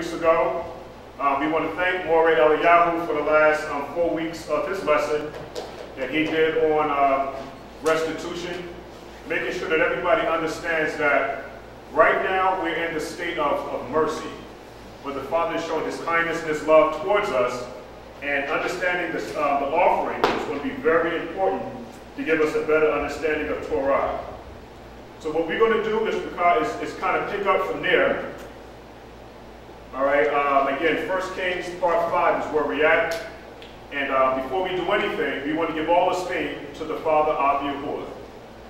weeks ago. Um, we want to thank Morey Eliyahu for the last um, four weeks of this lesson that he did on uh, restitution, making sure that everybody understands that right now we're in the state of, of mercy, where the Father is showing his kindness and his love towards us, and understanding this, uh, the offering is going to be very important to give us a better understanding of Torah. So what we're going to do is, is kind of pick up from there. All right, um, again, 1 Kings part 5 is where we're at. And uh, before we do anything, we want to give all esteem to the Father of Yahuwah.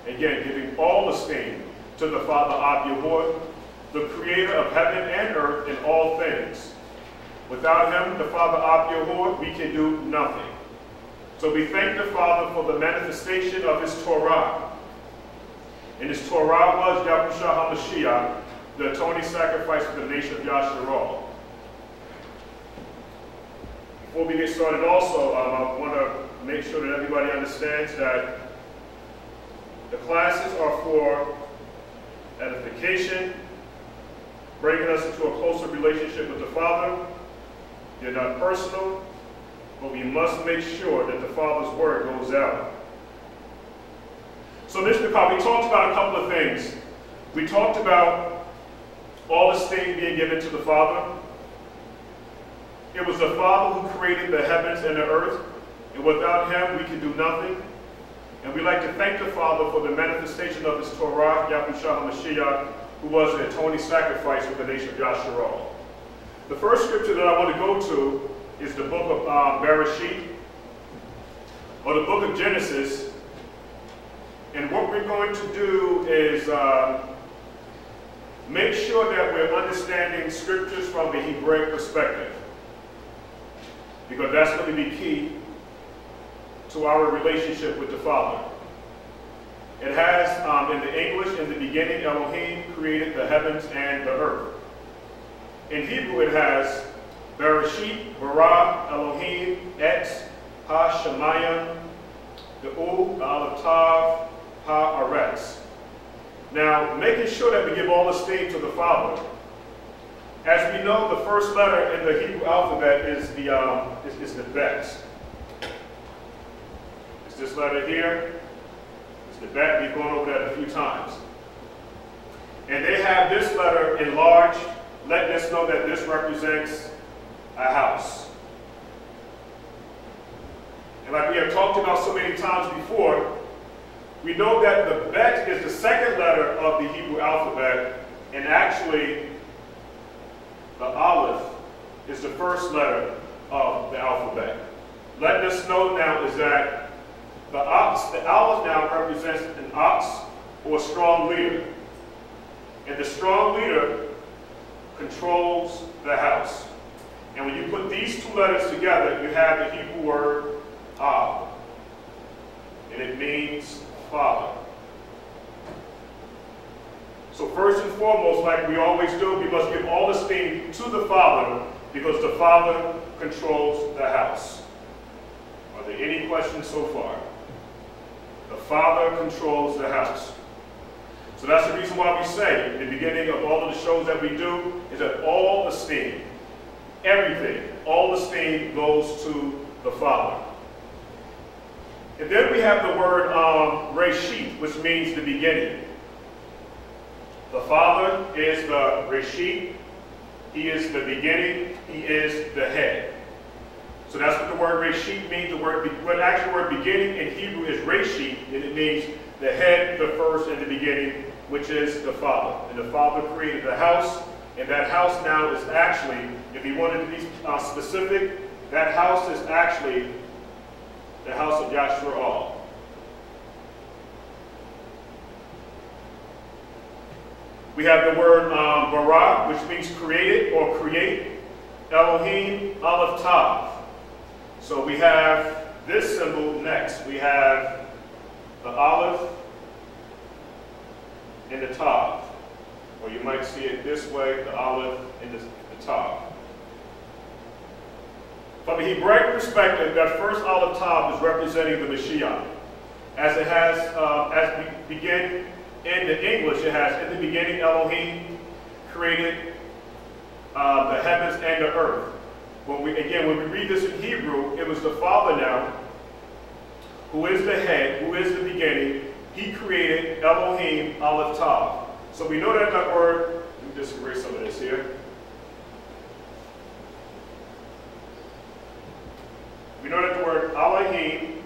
Again, giving all esteem to the Father of Yahuwah, the creator of heaven and earth and all things. Without him, the Father of Yahuwah, we can do nothing. So we thank the Father for the manifestation of his Torah. And his Torah was Yahushua HaMashiach, the atoning sacrifice for the nation of Yasharal. Before we get started also, um, I want to make sure that everybody understands that the classes are for edification, bringing us into a closer relationship with the Father. They're not personal, but we must make sure that the Father's word goes out. So, Mr. Cobb, we talked about a couple of things. We talked about all esteem being given to the Father. It was the Father who created the heavens and the earth, and without him we can do nothing. And we like to thank the Father for the manifestation of his Torah, Yahushua HaMashiach, who was the atoning sacrifice for the nation of Yasharal. The first scripture that I want to go to is the book of uh, Bereshit, or the book of Genesis. And what we're going to do is uh, make sure that we're understanding scriptures from the Hebraic perspective. Because that's going to be key to our relationship with the Father. It has, um, in the English, in the beginning, Elohim created the heavens and the earth. In Hebrew, it has Bereshit, Bara, Elohim, Et, Ha Shemayim, the U, the Aleph Ha Aretz. Now, making sure that we give all esteem to the Father. As we know, the first letter in the Hebrew alphabet is the um, is, is the bet. It's this letter here. It's the bet. We've gone over that a few times. And they have this letter enlarged, letting us know that this represents a house. And like we have talked about so many times before, we know that the bet is the second letter of the Hebrew alphabet, and actually the aleph is the first letter of the alphabet. Letting us know now is that the ox, the aleph now represents an ox or a strong leader. And the strong leader controls the house. And when you put these two letters together, you have the Hebrew word Ab. And it means Father. So first and foremost, like we always do, we must give all esteem to the Father because the Father controls the house. Are there any questions so far? The Father controls the house. So that's the reason why we say, in the beginning of all of the shows that we do, is that all esteem, everything, all esteem goes to the Father. And then we have the word um, Reshit, which means the beginning. The Father is the Reshit. He is the beginning. He is the head. So that's what the word Reshit means. The word, the actual word beginning in Hebrew is Reshit, and it means the head, the first, and the beginning, which is the Father. And the Father created the house, and that house now is actually, if you wanted to be uh, specific, that house is actually the house of Yashua We have the word um, bara, which means created or create. Elohim, Aleph Tav. So we have this symbol next. We have the Aleph and the Tav. Or you might see it this way, the Aleph and the, the Tav. From the Hebraic perspective, that first Aleph Tav is representing the Mashiach. As it has, uh, as we begin in the English, it has in the beginning Elohim created uh, the heavens and the earth. When we, again, when we read this in Hebrew, it was the Father now, who is the head, who is the beginning. He created Elohim Aleph Tav. So we know that that word, let me just erase some of this here. Know that the word Elohim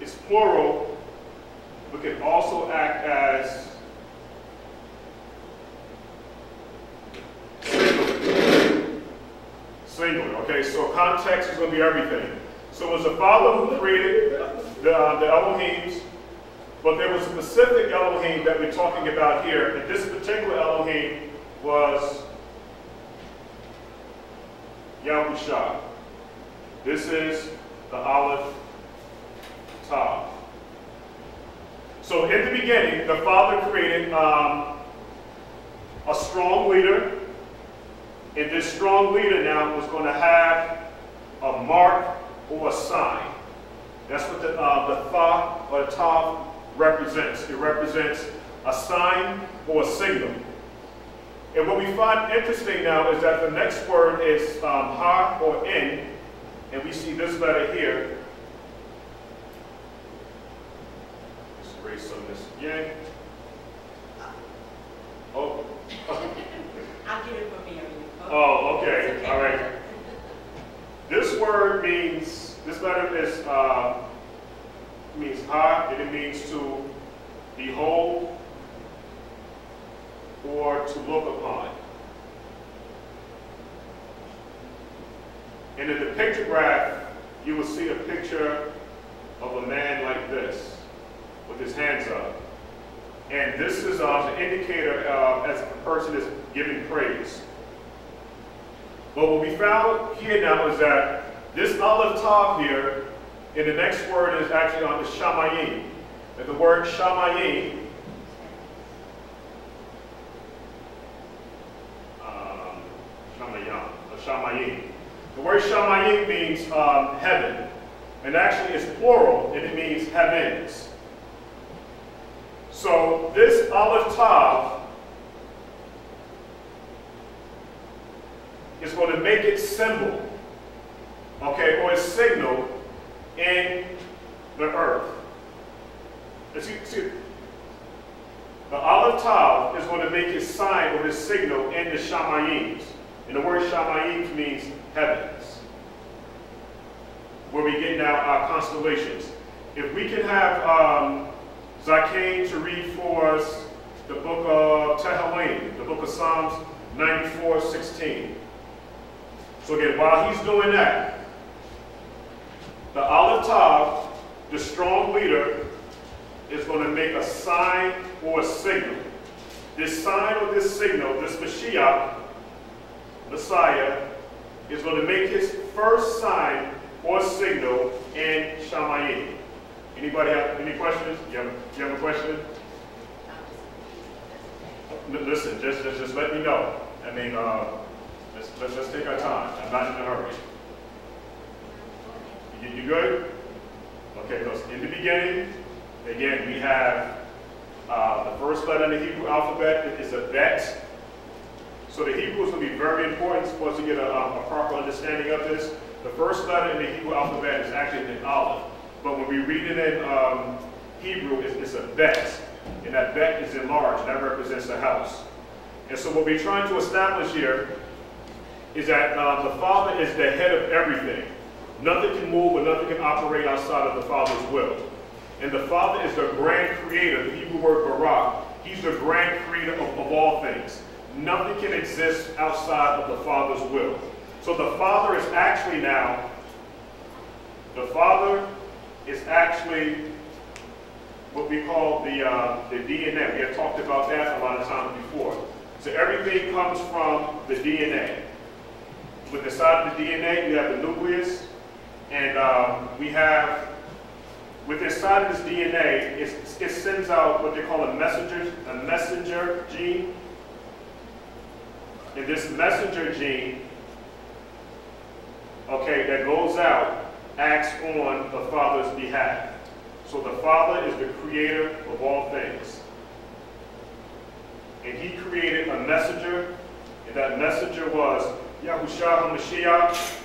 is plural, but can also act as singular. Okay, so context is going to be everything. So it was the Father who created the, uh, the Elohims, but there was a specific Elohim that we're talking about here, and this particular Elohim was Yahusha. This is the Aleph Tav. So in the beginning, the Father created um, a strong leader, and this strong leader now was going to have a mark or a sign. That's what the, uh, the Tha or the Tav represents. It represents a sign or a signal. And what we find interesting now is that the next word is um, ha or in, and we see this letter here. Let's erase some of this again. Oh. I'll get it from Mary. Oh, okay. All right. This word means, this letter is, uh, means ha, and it means to behold or to look upon. And in the pictograph, you will see a picture of a man like this, with his hands up. And this is uh, an indicator uh, as a person is giving praise. But what we found here now is that this Aleph Tav here, in the next word is actually on the Shamayim. And the word Shamayim, um, Shamayim, or Shamayim. The word Shamayim means um, heaven. And actually it's plural, and it means heavens. So this Aleph Tav is going to make its symbol, okay, or its signal in the earth. See, see, the Aleph Tav is going to make its sign or its signal in the Shamayims. And the word Shamayims means heavens. Where we get now our constellations. If we can have um, to read for us the book of Tehillim, the book of Psalms 94, 16. So again, while he's doing that, the Aleph Tav, the strong leader, is going to make a sign or a signal. This sign or this signal, this Mashiach, Messiah, is going to make his first sign or signal in Shamayim. Anybody have any questions? You have, you have a question? Listen, just, just, just let me know. I mean, uh, let's, let's, let's take our time. I'm not in a hurry. You, you good? Okay, because in the beginning, again, we have uh, the first letter in the Hebrew alphabet is a bet. So the Hebrew is going to be very important for us to get a, a proper understanding of this. The first letter in the Hebrew alphabet is actually an aleph. But when we read it in um, Hebrew, it's, it's, a bet. And that bet is enlarged. and That represents the house. And so what we're trying to establish here is that uh, the Father is the head of everything. Nothing can move or nothing can operate outside of the Father's will. And the Father is the grand creator, the Hebrew word barak. He's the grand creator of, of all things. Nothing can exist outside of the Father's will. So the Father is actually now, the Father is actually what we call the, uh, the DNA. We have talked about that a lot of times before. So everything comes from the DNA. With the side of the DNA, you have the nucleus, and um, we have, with the side of this DNA, it sends out what they call a messenger, a messenger gene. And this messenger gene, okay, that goes out acts on the Father's behalf. So the Father is the creator of all things. and he created a messenger, and that messenger was Yahushua HaMashiach.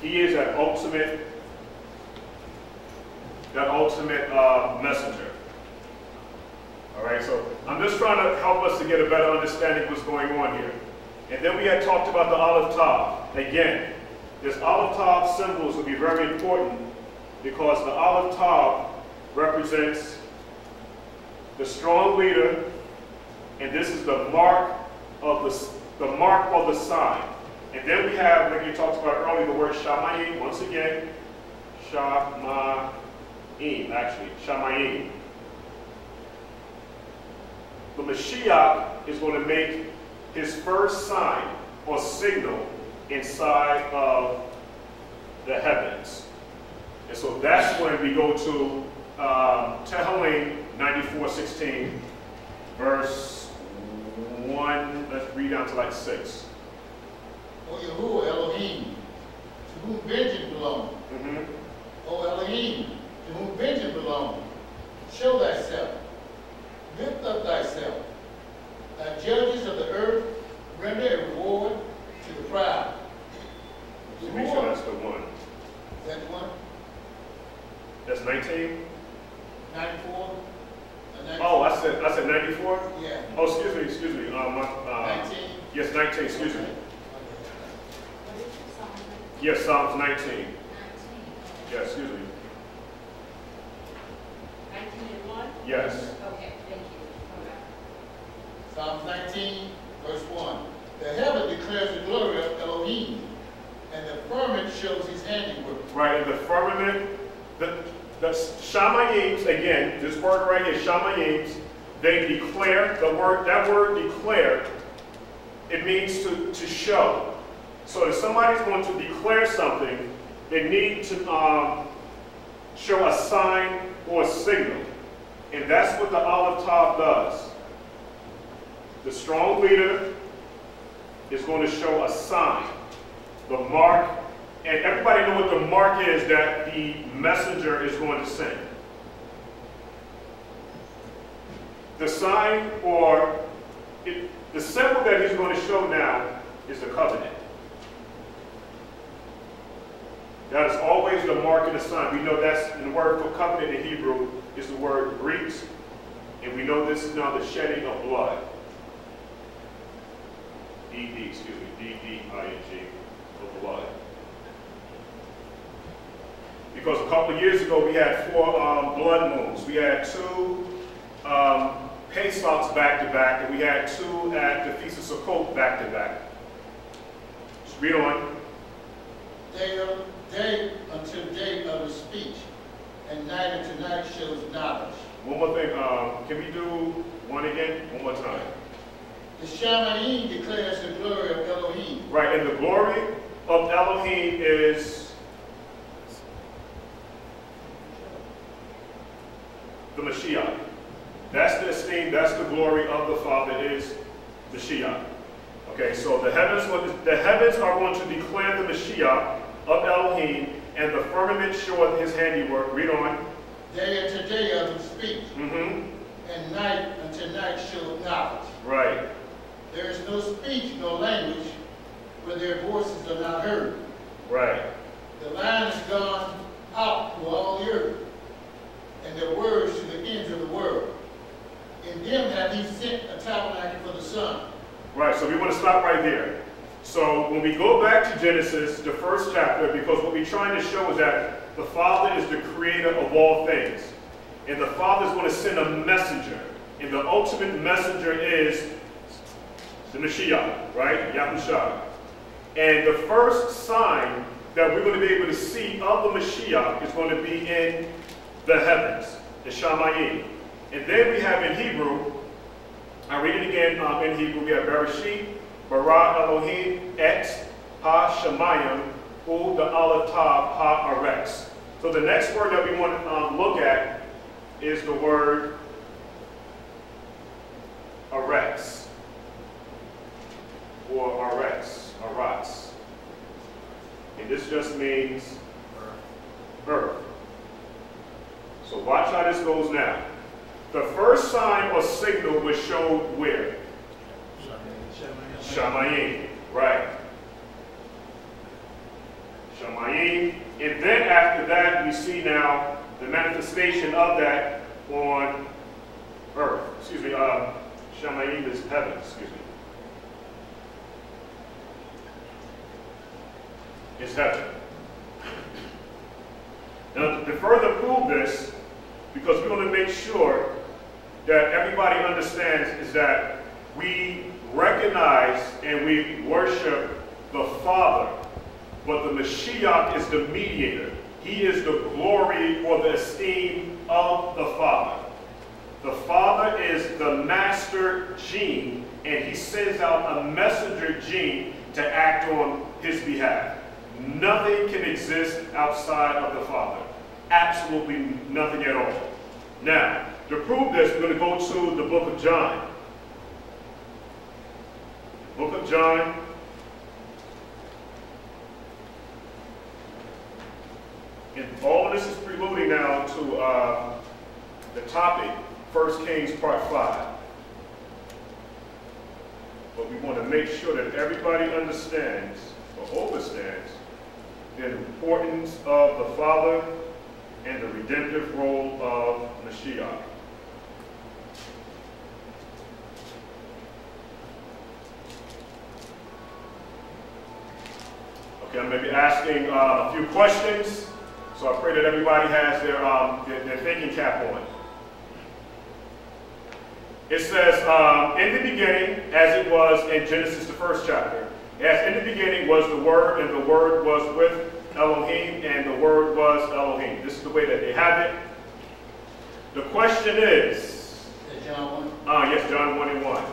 He is that ultimate, that ultimate uh, messenger. All right, so I'm just trying to help us to get a better understanding of what's going on here. And then we had talked about the Aleph Tav. Again, this Aleph Tav symbols will be very important because the Aleph Tav represents the strong leader, and this is the mark of the, the mark of the sign. And then we have, like you talked about earlier, the word shamayim. Once again, shamayim, actually, shamayim. The Mashiach is going to make his first sign or signal inside of the heavens. And so that's when we go to um, Tehillim 94:16, verse 1. Let's read down to like 6. O Yahuwah Elohim, to whom vengeance belongs. Mm-hmm. O Elohim, to whom vengeance belongs. Show thyself. Lift up thyself. Thy judges of the earth render a reward to the proud. Let me make sure that's the one. Is that the one? That's 19? 94? Uh, 94? Oh, I said I said 94? Yeah. Oh, excuse me, excuse me. Um, uh, 19? yes, 19, excuse me. Okay. What did you say? Yes, Psalms 19. Nineteen. Yeah, excuse me. Nineteen and one? Yes. Okay, thank you. Okay. Psalms 19, verse 1. The heaven declares the glory of Elohim, and the firmament shows his handiwork. Right, and the firmament, the, the Shamayims, again, this word right here, Shamayims, they declare, the word, that word declare, it means to, to show. So if somebody's going to declare something, they need to um, show a sign or a signal. And that's what the Aleph Tav does. The strong leader is going to show a sign, the mark, and everybody know what the mark is that the messenger is going to send. The sign or it, the symbol that he's going to show now is the covenant. That is always the mark and the sign. We know that's in the word for covenant in Hebrew is the word brit, and we know this is now the shedding of blood. D-D, excuse me, D-D-I-N-G, of blood. Because a couple of years ago, we had four um, blood moons. We had two um, Pesachs back-to-back, and we had two at the Feast of Sukkot back-to-back. Just read on. Day, of, day until day of the speech, and night until night shows knowledge. One more thing, um, can we do one again? One more time. The Shamayim declares the glory of Elohim. Right, and the glory of Elohim is the Mashiach. That's the esteem, that's the glory of the Father is the Mashiach. Okay, so the heavens, the heavens are going to declare the Mashiach of Elohim, and the firmament showeth his handiwork. Read on. Day unto day of his speech, Mm-hmm. and night until night showeth knowledge. Right. There is no speech no language where their voices are not heard. Right. The line has gone out to all the earth, and their words to the ends of the world. In them have he sent a tabernacle for the sun. Right, so we want to stop right there. So when we go back to Genesis, the first chapter, because what we're trying to show is that the Father is the creator of all things. And the Father is going to send a messenger. And the ultimate messenger is the Mashiach, right? Yahushua. And the first sign that we're going to be able to see of the Mashiach is going to be in the heavens, the Shamayim. And then we have in Hebrew, I read it again um, in Hebrew, we have Bereshit, Bara Elohim, Et, Ha Shemayim, U, the Aleph Tav, Ha Aretz. So the next word that we want to um, look at is the word Aretz, or Aretz, Aratz. And this just means earth. So watch how this goes now. The first sign or signal was shown where? Shamayim, right. Shamayim. And then after that, we see now the manifestation of that on earth. Excuse me, uh, Shamayim is heaven, excuse me. It's heaven. Now, to further prove this, because we want to make sure that everybody understands, is that we recognize and we worship the Father, but the Mashiach is the mediator. He is the glory or the esteem of the Father. The Father is the master gene, and he sends out a messenger gene to act on his behalf. Nothing can exist outside of the Father. Absolutely nothing at all. Now, to prove this, we're going to go to the book of John. Book of John. And all this is preluding now to uh, the topic, 1 Kings Part 5. But we want to make sure that everybody understands or understands the importance of the Father and the redemptive role of Mashiach. Okay, I'm going to be asking uh, a few questions, so I pray that everybody has their, um, their, their thinking cap on. It says, um, in the beginning, as it was in Genesis, the first chapter, as in the beginning was the Word, and the Word was with Elohim, and the Word was Elohim. This is the way that they have it. The question is, Is John 1? uh, yes, John 1 and 1.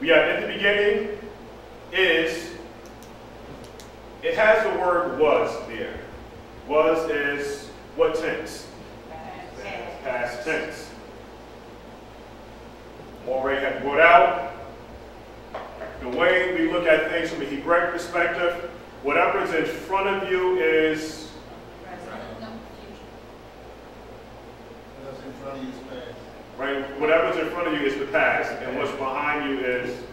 We have in the beginning is, it has the word was there. Was is what tense? Past tense. Already had brought out the way we look at things from a Hebraic perspective, whatever is in front of you is, What's in front of you is past. right, whatever's in front of you is the past, and what's behind you is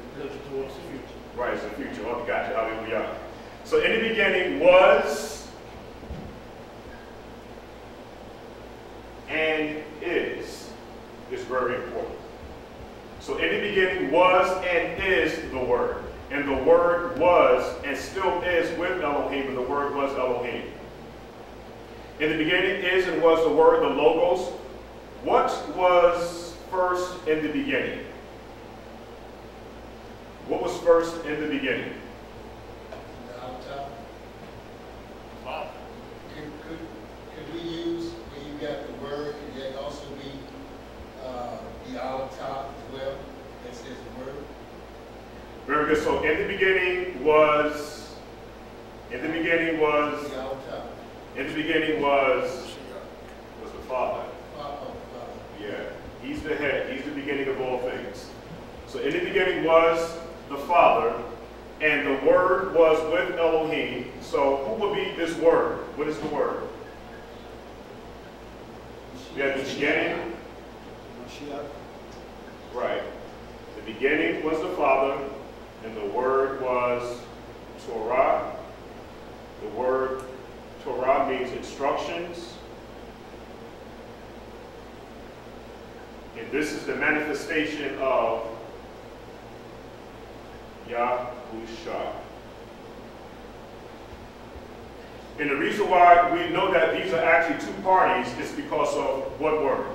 towards the future. Right, it's the future. Oh, gotcha. Hallelujah. So in the beginning was and is. Is very important. So in the beginning was and is the Word. And the Word was and still is with Elohim, and the Word was Elohim. In the beginning is and was the Word, the Logos. What was first in the beginning? What was first in the beginning? The out top. Father. Could, could, could we use, when you got the word, could that also be, uh, the out top as well? That says the word? So in the beginning was, in the beginning was, The out top. in the beginning was, was the Father. Yeah. He's the head. He's the beginning of all things. So in the beginning was the Father, and the Word was with Elohim. So who would be this Word? What is the Word? We have the beginning. Right. The beginning was the Father, and the Word was Torah. The word Torah means instructions. And this is the manifestation of Yahusha. And the reason why we know that these are actually two parties is because of what word?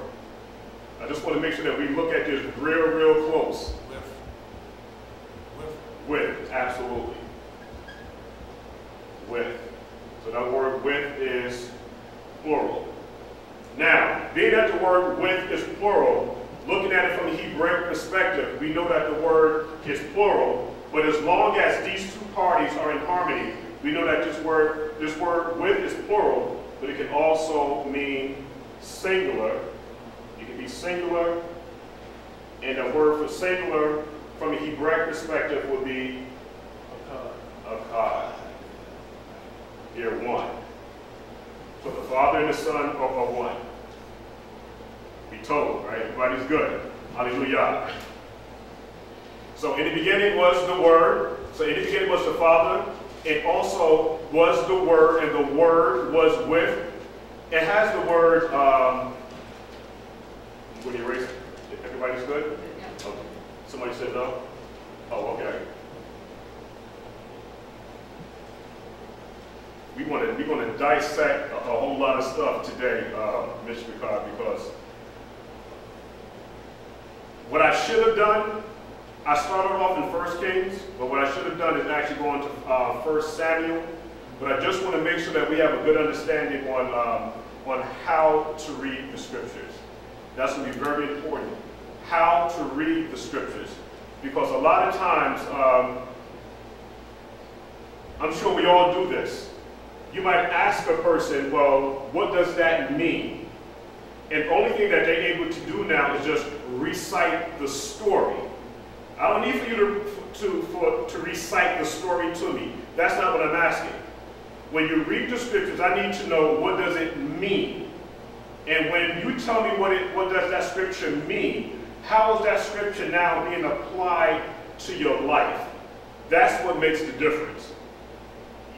I just want to make sure that we look at this real, real close. With. Absolutely. With. So that word with is plural. Now, being that the word with is plural, looking at it from a Hebraic perspective, we know that the word is plural, but as long as these two parties are in harmony, we know that this word, this word with is plural, but it can also mean singular. It can be singular, and the word for singular from a Hebraic perspective would be Echad. Here, one. So the Father and the Son are, are one. Be told, right? Everybody's good. Hallelujah. So in the beginning was the Word. So in the beginning was the Father. It also was the Word, and the Word was with. It has the word. Um, would you erase? Everybody's good. Somebody said no. Oh, okay. We want to we want to dissect a, a whole lot of stuff today, uh, Mr. Ricard, because what I should have done, I started off in First Kings, but what I should have done is actually go into uh, First Samuel. But I just want to make sure that we have a good understanding on um, on how to read the scriptures. That's going to be very important. How to read the scriptures, because a lot of times, um, I'm sure we all do this. You might ask a person, "Well, what does that mean?" And the only thing that they're able to do now is just recite the story. I don't need for you to, to, for, to recite the story to me. That's not what I'm asking. When you read the scriptures, I need to know what does it mean. And when you tell me what it, what does that scripture mean, how is that scripture now being applied to your life? That's what makes the difference.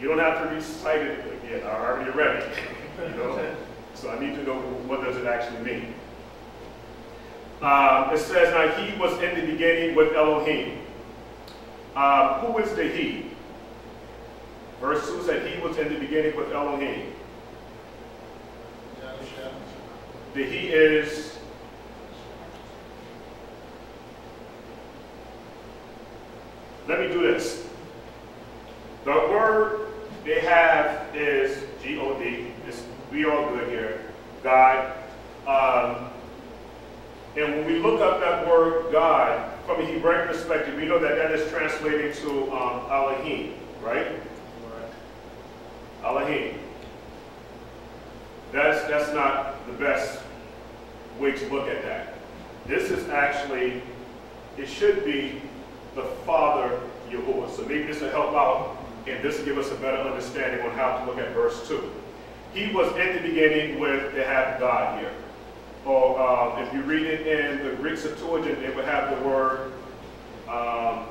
You don't have to recite it again. I already read it. You know? So I need to know what does it actually mean. Um, it says, now he was in the beginning with Elohim. Uh, who is the he? Verse 2 said he was in the beginning with Elohim. The he is Let me do this. The word they have is G-O-D. It's, we all good here. God. Um, and when we look up that word God, from a Hebraic perspective, we know that that is translated to um, Elohim, right? Elohim. That's, that's not the best way to look at that. This is actually, it should be the Father Yahuwah. So maybe this will help out and this will give us a better understanding on how to look at verse 2. He was in the beginning with, the have God here. Or um, if you read it in the Greek Septuagint, it would have the word um,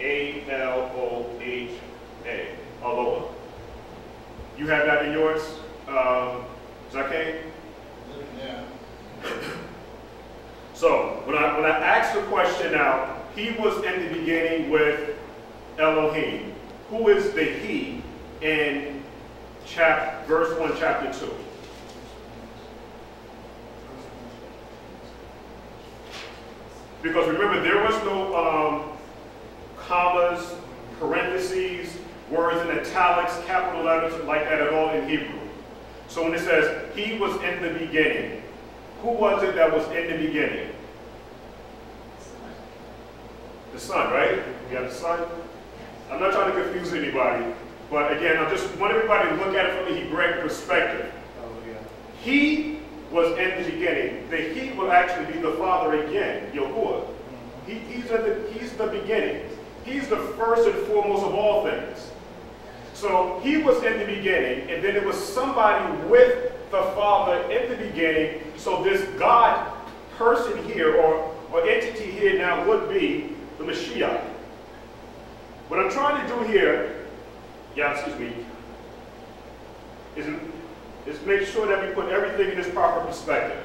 A-L-O-H-A, Aloha. You have that in yours, um? Looking down. So when I when I ask the question now, he was in the beginning with Elohim. Who is the he in chap verse one, chapter two? Because remember, there was no um, commas, parentheses, words in italics, capital letters like that at all in Hebrew. So when it says he was in the beginning, who was it that was in the beginning? The Son, right? We have the Son. I'm not trying to confuse anybody, but again, I just want everybody to look at it from the Hebraic perspective. He was in the beginning. The He will actually be the Father again, Yahuwah. He, he's, the, he's the beginning. He's the first and foremost of all things. So he was in the beginning, and then it was somebody with the Father in the beginning. So this God person here, or, or entity here now, would be the Mashiach. What I'm trying to do here, yeah, excuse me, is, is make sure that we put everything in its proper perspective.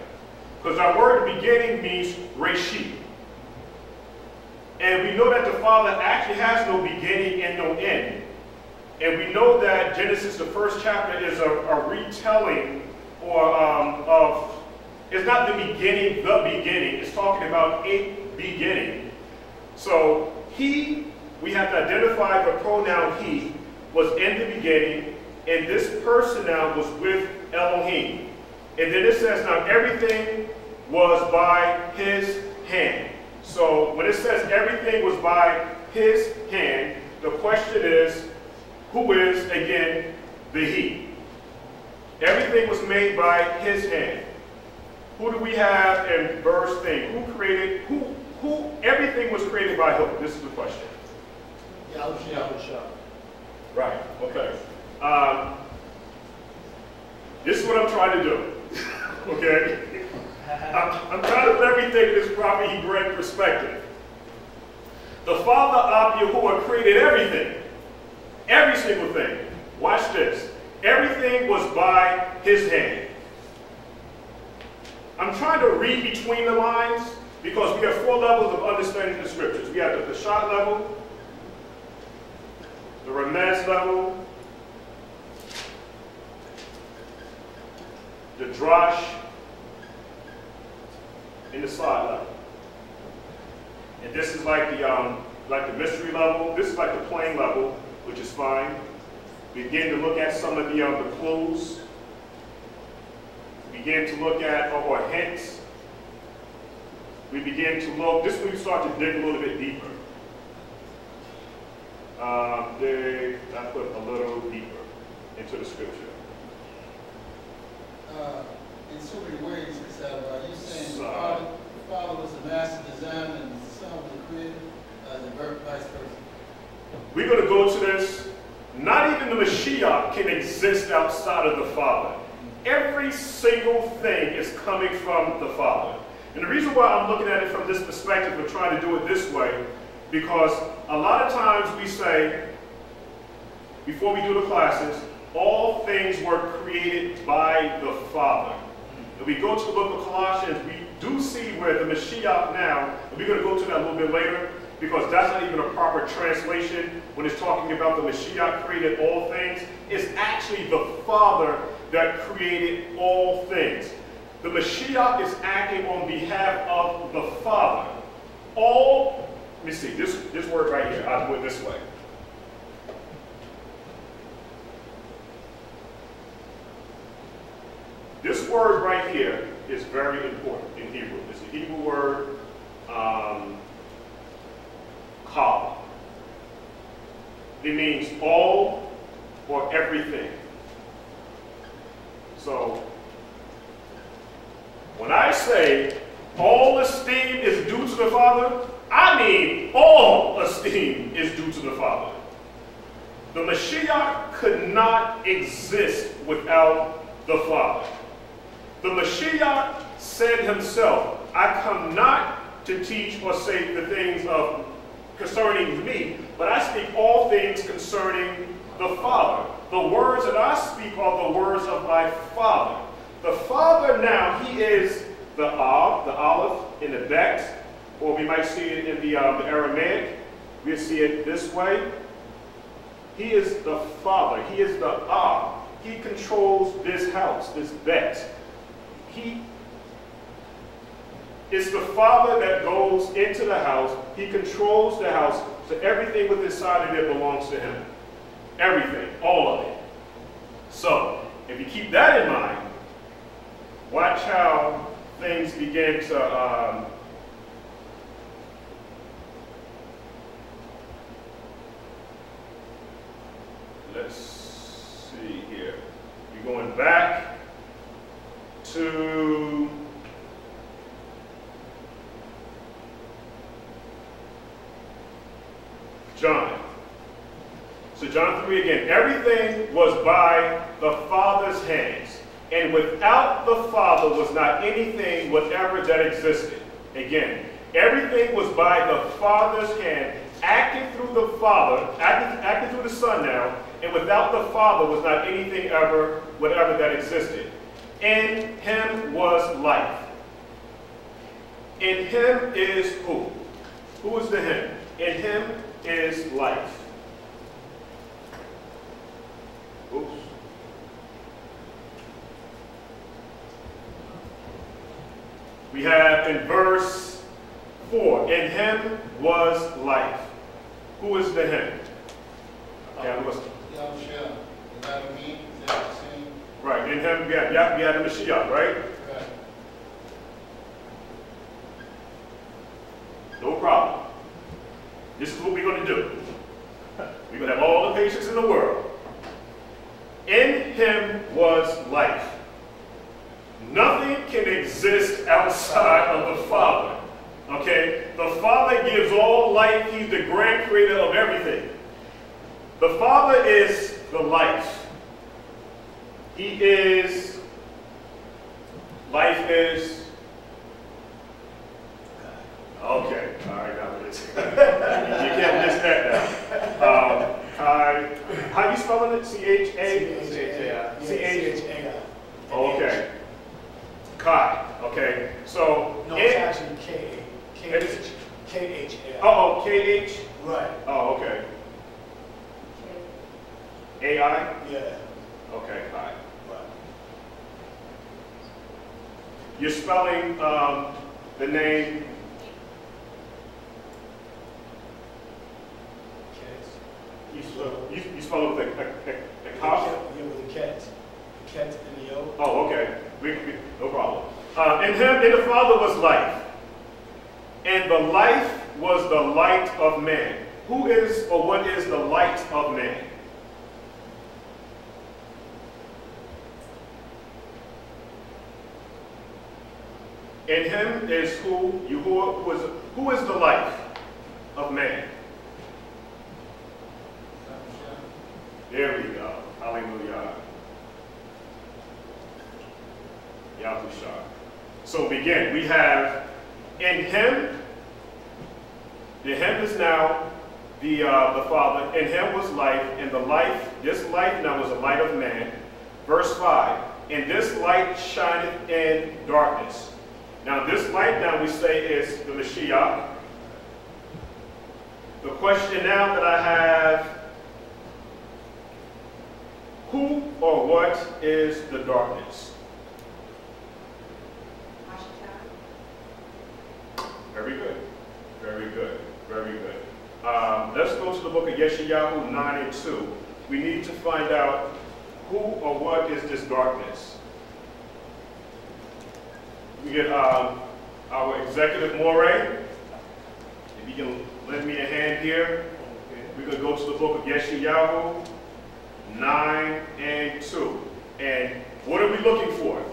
Because our word beginning means Reshit. And we know that the Father actually has no beginning and no end. And we know that Genesis, the first chapter, is a, a retelling or um, of, it's not the beginning, the beginning. It's talking about a beginning. So he, we have to identify the pronoun he, was in the beginning, and this person now was with Elohim. And then it says, now everything was by his hand. So when it says everything was by his hand, the question is, who is, again, the He. Everything was made by His hand. Who do we have in verse thing? Who created, who, who, everything was created by who? This is the question. Yahushua. Right, okay. Um, this is what I'm trying to do, okay? I'm, I'm trying to put everything in this proper Hebraic perspective. The Father of Yahuwah created everything. Every single thing. Watch this. Everything was by his hand. I'm trying to read between the lines because we have four levels of understanding the scriptures. We have the Peshat level, the Remez level, the Drash, and the Sod level. And this is like the um, like the mystery level. This is like the plain level, which is fine. Begin to look at some of the um, the clues. Begin to look at or, or hints. We begin to look. This is when we start to dig a little bit deeper. Um, dig. I put a little deeper into the scripture. Uh, in so many ways. Alva, are you saying the father, the father was the master designer and the son was the creator, uh, the vice versa? We're going to go to this. Not even the Mashiach can exist outside of the Father. Every single thing is coming from the Father. And the reason why I'm looking at it from this perspective of trying to do it this way, because a lot of times we say, before we do the classes, all things were created by the Father. If we go to the book of Colossians, we do see where the Mashiach now, and we're going to go to that a little bit later, because that's not even a proper translation when it's talking about the Mashiach created all things. It's actually the Father that created all things. The Mashiach is acting on behalf of the Father. All, let me see, this, this word right here, I'll do it this way. This word right here is very important in Hebrew. It's a Hebrew word, um, kal. It means all or everything. So, when I say all esteem is due to the Father, I mean all esteem is due to the Father. The Mashiach could not exist without the Father. The Mashiach said himself, I come not to teach or say the things of concerning me, but I speak all things concerning the Father. The words that I speak are the words of my Father. The Father now, he is the Av, the Aleph, in the Bet, or we might see it in the, um, the Aramaic. We see it this way. He is the Father. He is the Av. He controls this house, this Bet. He is the Father that goes into the house. He controls the house. So everything with inside of it belongs to him. Everything, all of it. So, if you keep that in mind, watch how things begin to um, let's see here. You're going back to John. So John 3 again. Everything was by the Father's hands. And without the Father was not anything whatever that existed. Again, everything was by the Father's hand, acting through the Father, acting, through the Son now, and without the Father was not anything ever, whatever that existed. In him was life. In him is who? Who is the him? In him is life. Oops. We have in verse 4, in him was life. Who is the him? Okay, I'm listening. Yahushua, is that what mean? Is that what you're saying? Right, in him, we have, yeah, we have the Mashiach, right? Right. No problem. This is what we're going to do. We're going to have all the patience in the world. In him was life. Nothing can exist outside of the Father. Okay? The Father gives all life. He's the grand creator of everything. The Father is the life. He is, life is, Okay, all right, now it. You can't miss that now. Um, Chai, how you spelling it? C-H-A? C-H-A-I. C-H-A-I. Okay. Kai, okay, so. No, it- it's actually K, K, It is- Oh, oh, K-H? Right, Oh, okay. Okay. A-I? yeah, Okay, Kai. right. You're spelling, um, the name, you spell, you, you spell it with a, a, a, a cough? Yeah, with the cat, cat and the O. Oh, okay. We, we, no problem. Uh, in him, in the Father was life, and the life was the light of man. Who is or what is the light of man? In him is who Yahuwah was. Who is the life of man? There we go. Hallelujah. Yahusha. So begin. We have in him, the him is now the, uh, the Father. In him was life, and the life, this life now was the light of man. Verse 5. And this light shineth in darkness. Now this light now we say is the Mashiach. The question now that I have who or what is the darkness? Very good. Very good. Very good. Um, let's go to the book of Yeshayahu 9 and 2. We need to find out who or what is this darkness. We get um, our executive Moray. If you can lend me a hand here. We're going to go to the book of Yeshayahu 9 and 2. And what are we looking for?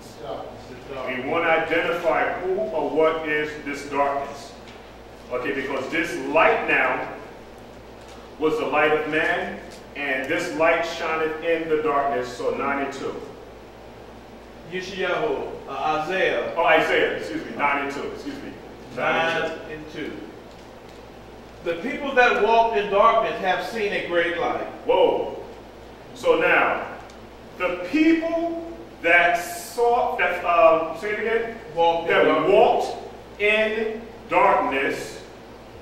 Stop. We want to identify who or what is this darkness. Okay, because this light now was the light of man, and this light shineth in the darkness. So 9 and 2. Yeshayahu, uh, Isaiah Oh, Isaiah, excuse me, 9 and 2, excuse me. 9 9 and and 2. The people that walked in darkness have seen a great light. Whoa. So now, the people that saw, that, um, say it again, Walked in that darkness. walked in darkness,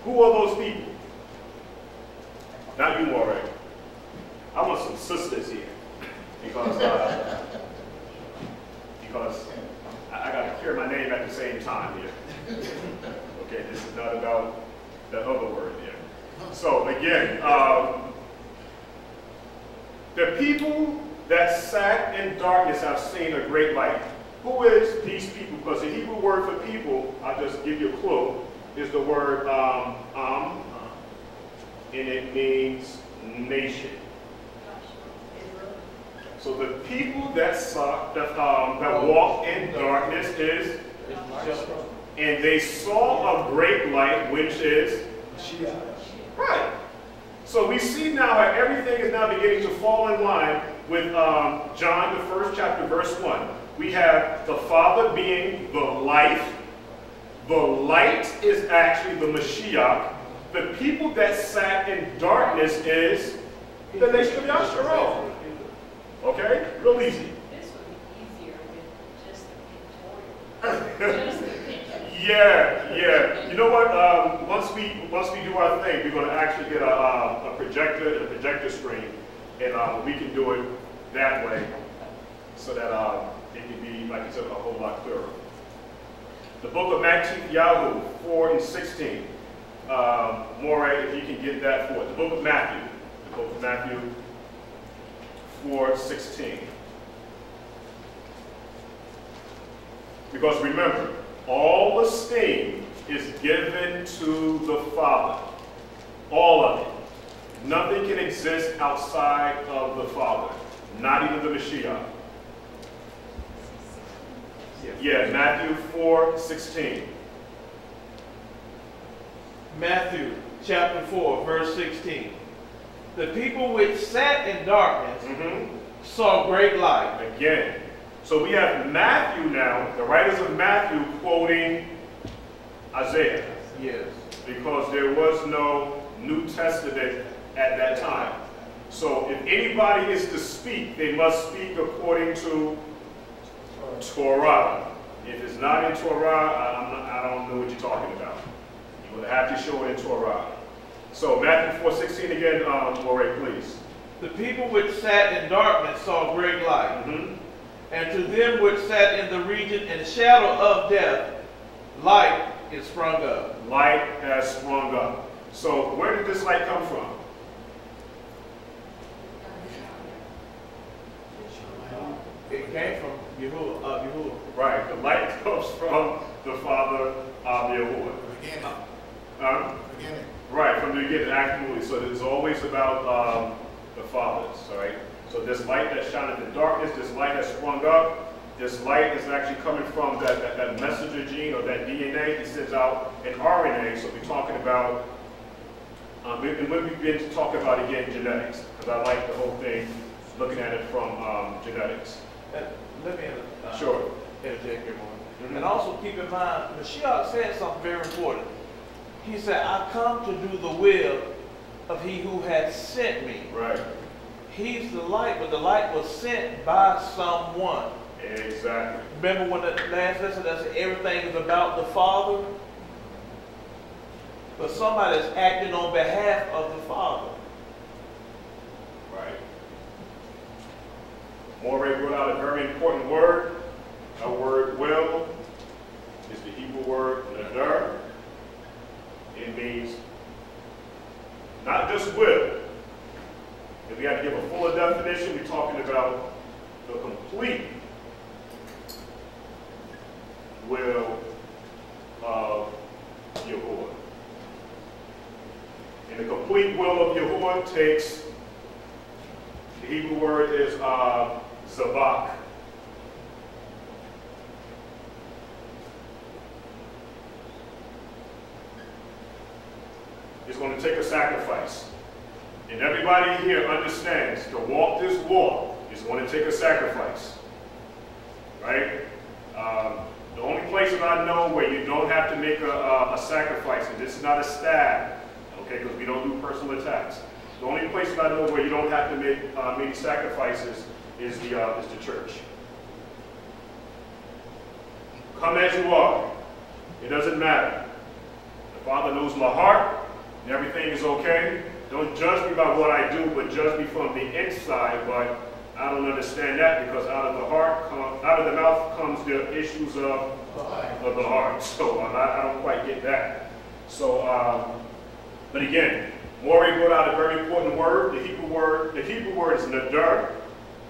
who are those people? Not you, Moray. I want some sisters here. Because, uh, because I, I gotta clear my name at the same time here. Okay, this is not about the other word here. So again, um, the people that sat in darkness have seen a great light. Who is these people? Because the Hebrew word for people, I'll just give you a clue, is the word um, am, and it means nation. So the people that saw, that, um, that walked in darkness is, and they saw a great light, which is. Right. So we see now that everything is now beginning to fall in line with um, John, the first chapter, verse 1. We have the Father being the life. The light is actually the Mashiach. The people that sat in darkness is the nation of Yasharal. Okay? Real easy. This would be easier with just the pictorial. Just the picture. Yeah, yeah. You know what? Um, once we once we do our thing, we're going to actually get a, uh, a projector and a projector screen, and um, we can do it that way, so that um, it can be, like you said, a whole lot clearer. The book of Mattityahu 4 and 16. Um, Moray, if you can get that for it. The book of Matthew. The book of Matthew 4 16. Because remember, all esteem is given to the Father. All of it. Nothing can exist outside of the Father. Not even the Mashiach. Yeah, Matthew 4, 16. Matthew chapter 4, verse 16. The people which sat in darkness hmm saw great light. Again. So we have Matthew now, the writers of Matthew quoting Isaiah, Yes. because there was no New Testament at that time. So if anybody is to speak, they must speak according to Torah. If it's not in Torah, I, I'm not, I don't know what you're talking about. You will have to show it in Torah. So Matthew 4:16 again, um, please. The people which sat in darkness saw great light. Mhm. And to them which sat in the region and shadow of death, light is sprung up. Light has sprung up. So where did this light come from? It came from Yahuwah, uh, Yahuwah. Right, the light comes from the Father of Yahuwah. Beginning, Huh? beginning. Right, from the beginning, absolutely. So it's always about um, the fathers, right? So this light that shined in the darkness, this light has sprung up. This light is actually coming from that, that, that messenger gene or that DNA. It sends out an RNA. So we're talking about, um, and when we begin to talk about again genetics, because I like the whole thing, looking at it from um, genetics. Let me uh, Sure. interject here, one. Mhm. And also keep in mind, Mashiach said something very important. He said, I come to do the will of he who has sent me. Right, He's the light, but the light was sent by someone. exactly. Remember when the last lesson that said everything is about the Father? But somebody's acting on behalf of the Father. Right. Moray brought out a very important word. A word will is the Hebrew word nadir. It means not just will. If we have to give a fuller definition, we're talking about the complete will of Yahuwah. And the complete will of Yahuwah takes the Hebrew word is uh, zabak. It's going to take a sacrifice. And everybody here understands to walk this walk is going to take a sacrifice. Right? Um, the only place that I know where you don't have to make a, a, a sacrifice, and this is not a stab, okay, because we don't do personal attacks. The only place that I know where you don't have to make uh, many sacrifices is the, uh, is the church. Come as you are. It doesn't matter. The Father knows my heart, and everything is okay. Don't judge me by what I do, but judge me from the inside. But I don't understand that because out of the heart, come, out of the mouth comes the issues of, of the heart. So uh, I, I don't quite get that. So, um, but again, Maury brought out a very important word. The Hebrew word, the Hebrew word is nadir,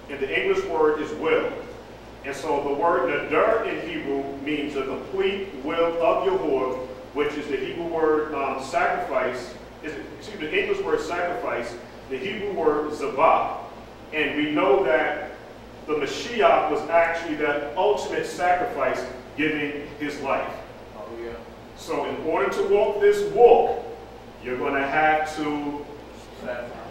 and the English word is will. And so the word nadir in Hebrew means the complete will of Yahuwah, which is the Hebrew word um, sacrifice. Is, excuse me, the English word sacrifice, the Hebrew word zabah. And we know that the Mashiach was actually that ultimate sacrifice, giving his life. Oh, yeah. So in order to walk this walk, you're going to have to, Sacrifice.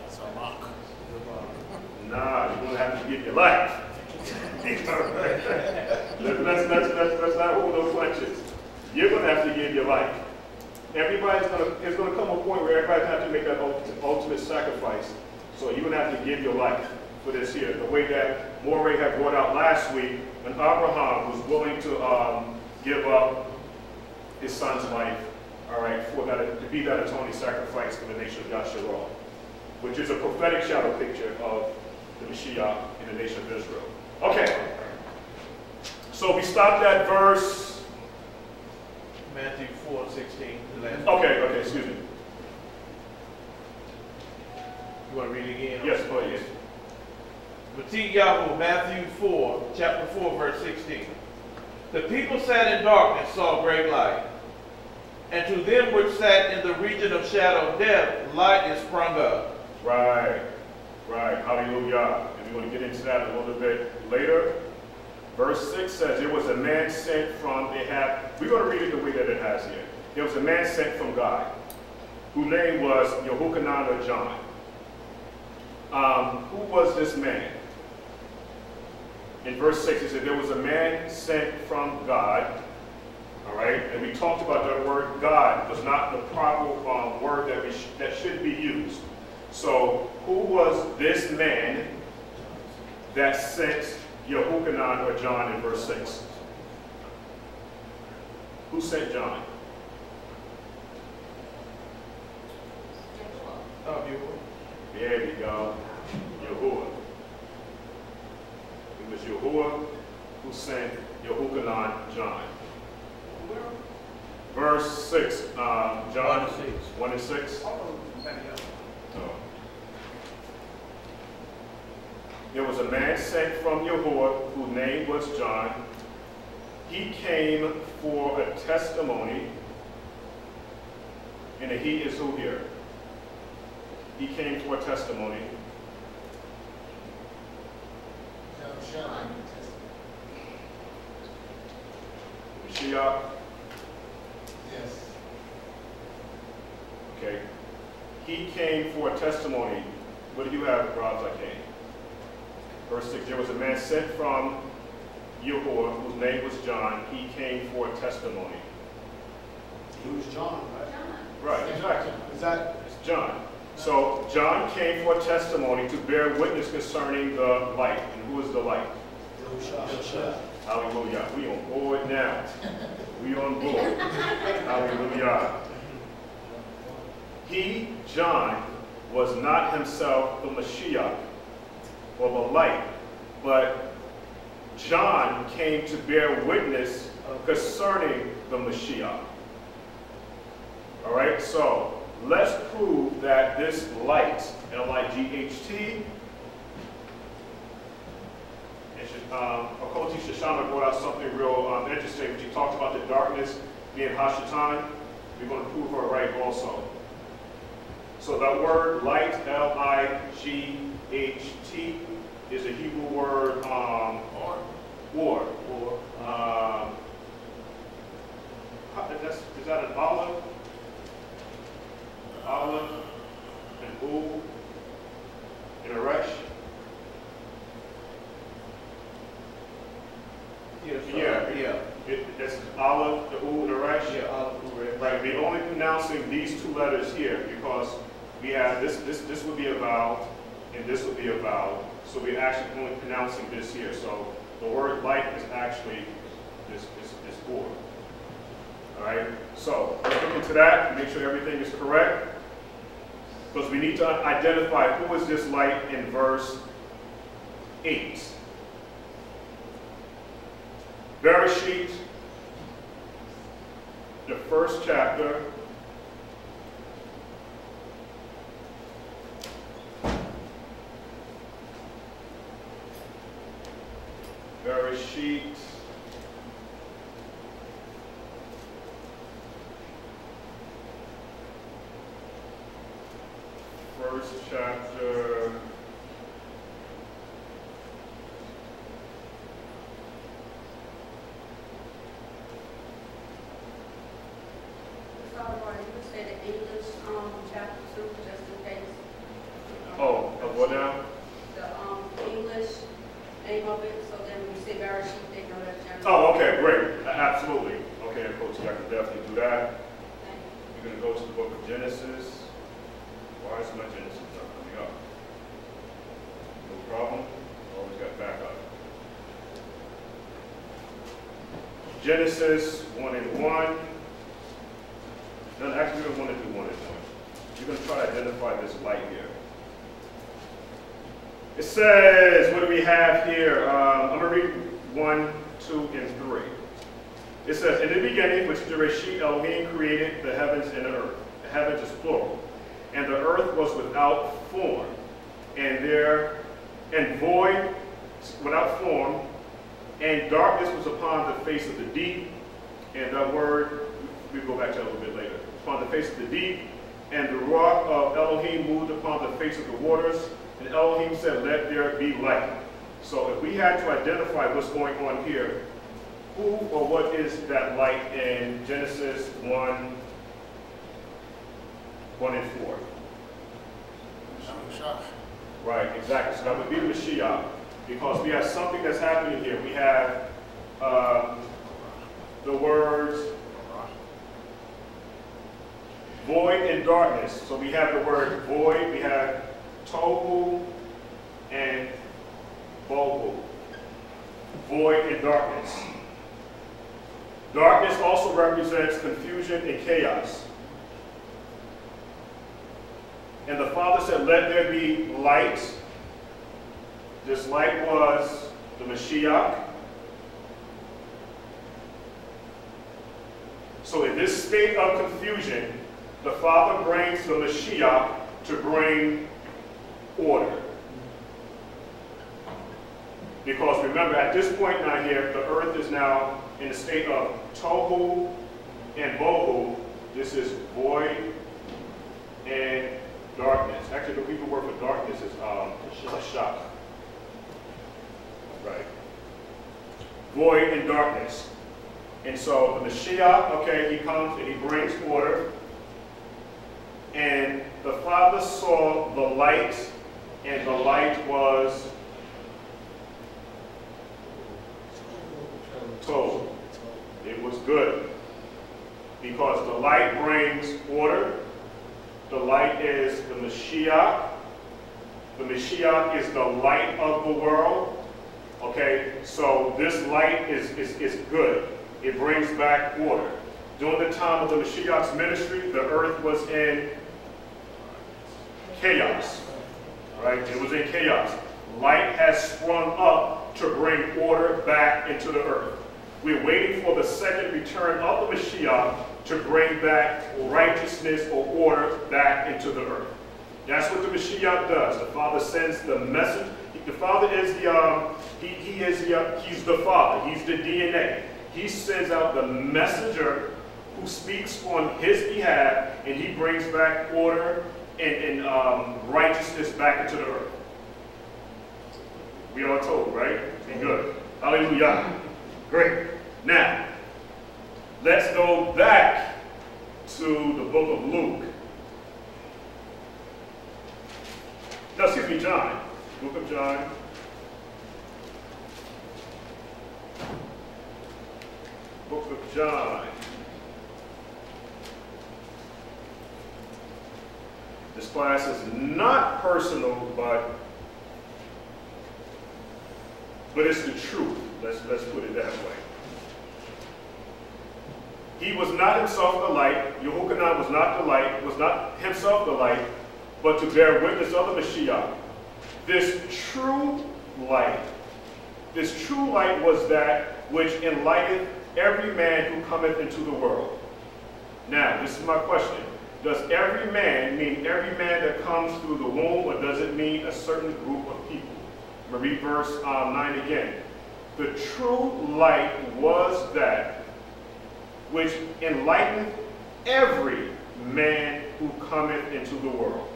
It's nah, you're going to have to give your life. let's, let's, let's, let's, let's not hold those punches. You're going to have to give your life. Everybody's going to, there's going to come a point where everybody's to have to make that ultimate, ultimate sacrifice. So you're to have to give your life for this here. The way that Moray had brought out last week, when Abraham was willing to um, give up his son's life, all right, for that, to be that atoning sacrifice for the nation of Yasharal, which is a prophetic shadow picture of the Mashiach in the nation of Israel. Okay. So we stopped at verse, Matthew 4 16, the last. okay, okay, excuse me. You want to read it again? Yes, please. Yahoo, Matthew 4, chapter 4, verse 16. The people sat in darkness, saw great light. And to them which sat in the region of shadow of death, light is sprung up. Right, right, hallelujah. And we're going to get into that a little bit later. Verse 6 says, There was a man sent from, they have, we're going to read it the way that it has here. There was a man sent from God, whose name was Yehochanan or John. Um, who was this man? In verse 6, it said, There was a man sent from God, all right? And and we talked about that word God was not the proper um, word that, we sh- that should be used. So, who was this man that sent Yehochanan or John in verse 6? Who sent John? Oh, you. There we go. Yahuwah. It was Yahuwah who sent Yehochanan John. Verse 6, um, John One to six. 1 and 6. Oh, maybe, yeah. Oh. There was a man sent from Yahuwah whose name was John. He came for a testimony. And he is who here? He came for a testimony. Shine. Mashiach, Yes. okay. He came for a testimony. What do you have, Rob, I came? Verse 6, there was a man sent from Yahuwah whose name was John. He came for a testimony. He was John, right? Right, exactly. Is that, It's John. So John came for testimony to bear witness concerning the light. And who is the light? Yahushua? Hallelujah. We on board now. We on board. Hallelujah. He, John, was not himself the Mashiach or the light, but John came to bear witness concerning the Messiah. All right, so let's prove that this light, L-I-G-H-T, um, Achoti Shoshana brought out something real um, interesting. She talked about the darkness being Hashatan. We're going to prove her right also. So that word light, L-I-G-H-T, is a Hebrew word um, Or, war. Or, um, that's, is that an aleph? Aleph, an oo, and a resh? Yes. Yeah. Yeah. It, that's aleph, the and the resh? Yeah, aleph red. Right, we're only pronouncing these two letters here because we have, this, this, this would be a vowel, and this would be a vowel. So we're actually only pronouncing this here. So the word light is actually this, this, this board. All right, so let's look into that, make sure everything is correct. Because we need to identify who is this light in verse 8. Bereshit, the first chapter. Bereshit. First chapter. Sorry, Marty, you said the English, um, chapter two, just in case. Oh, of what now? The, um, English name of it, so then when you say Bereshit, they know that's general. Oh, okay, great. A- Absolutely. Okay, Coach, I can definitely do that. Thank you. We're gonna go to the book of Genesis. Why is my Genesis not coming up? No problem. Always got backup. Genesis one and one. No, actually, we don't want to do one and one. We're gonna try to identify this light here. It says, what do we have here? Um, I'm gonna read one, two, and three. It says, in the beginning, which the Reshit Elohim created the heavens and the earth. The heavens is plural. And the earth was without form, and there, and void, without form, and darkness was upon the face of the deep. And that word, we go back to that a little bit later. Upon the face of the deep, and the ruach of Elohim moved upon the face of the waters. And Elohim said, Let there be light. So if we had to identify what's going on here, who or what is that light in Genesis 1, 1 and 4? Right, exactly. So that would be the Mashiach, because we have something that's happening here. We have uh, the words void and darkness. So we have the word void, we have tohu and bohu. Void and darkness. Darkness also represents confusion and chaos. And the Father said, Let there be light. This light was the Mashiach. So in this state of confusion, the Father brings the Mashiach to bring order. Because remember, at this point now here, the earth is now in a state of tohu and bohu. This is void and darkness. Actually, the Hebrew word for darkness is um, tashak. Right. Void and darkness. And so the Mashiach, okay, he comes and he brings order. And the Father saw the light, and the light was told. It was good. Because the light brings order. The light is the Mashiach. The Mashiach is the light of the world. Okay, so this light is, is, is good. It brings back order. During the time of the Mashiach's ministry, the earth was in chaos. Right? It was in chaos. Light has sprung up to bring order back into the earth. We're waiting for the second return of the Mashiach to bring back righteousness or order back into the earth. That's what the Mashiach does. The Father sends the message. The Father is the, um, he, he is the, he's the Father. He's the DNA. He sends out the messenger who speaks on his behalf, and he brings back order and, and um, righteousness back into the earth. We are told, right? And good. Hallelujah. Great. Now, let's go back to the book of Luke. No, excuse me, John. Book of John. Book of John. This class is not personal, but but it's the truth. Let's let's put it that way. He was not himself the light. Yehochanan was not the light, was not himself the light, but to bear witness of the Mashiach. This true light, this true light was that which enlightened every man who cometh into the world. Now, this is my question. Does every man mean every man that comes through the womb, or does it mean a certain group of people? read verse um, 9 again. The true light was that which enlightened every man who cometh into the world.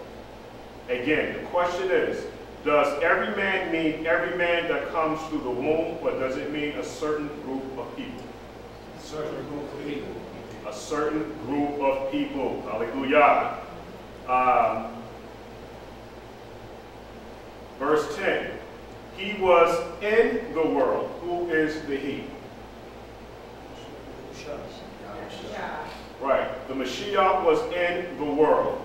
Again, the question is, does every man mean every man that comes through the womb, or does it mean a certain group of people? Certain group of people. A certain group of people. Hallelujah. Um, verse 10. He was in the world. Who is the He? Right. The Mashiach was in the world.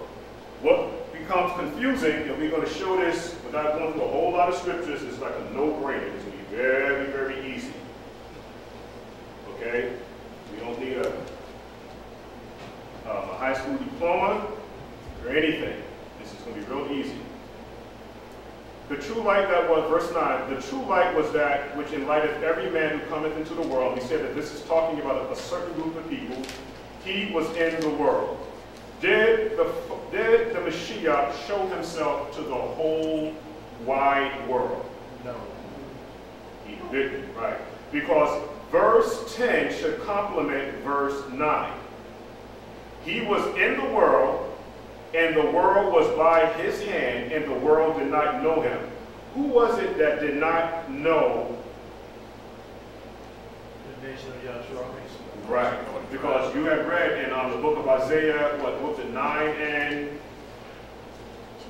What becomes confusing, and we're going to show this without going through a whole lot of scriptures, it's like a no-brainer. It's going to be very, very easy. Okay? Don't need a, um, a high school diploma or anything. This is going to be real easy. The true light that was, verse 9, the true light was that which enlighteth every man who cometh into the world. He said that this is talking about a, certain group of people. He was in the world. Did the, did the Mashiach show himself to the whole wide world? No. He didn't, right? Because verse 10 should complement verse 9. He was in the world, and the world was by his hand, and the world did not know him. Who was it that did not know? The nation of Yahshua. Right, because you have read in um, the book of Isaiah, what was it, 9 and,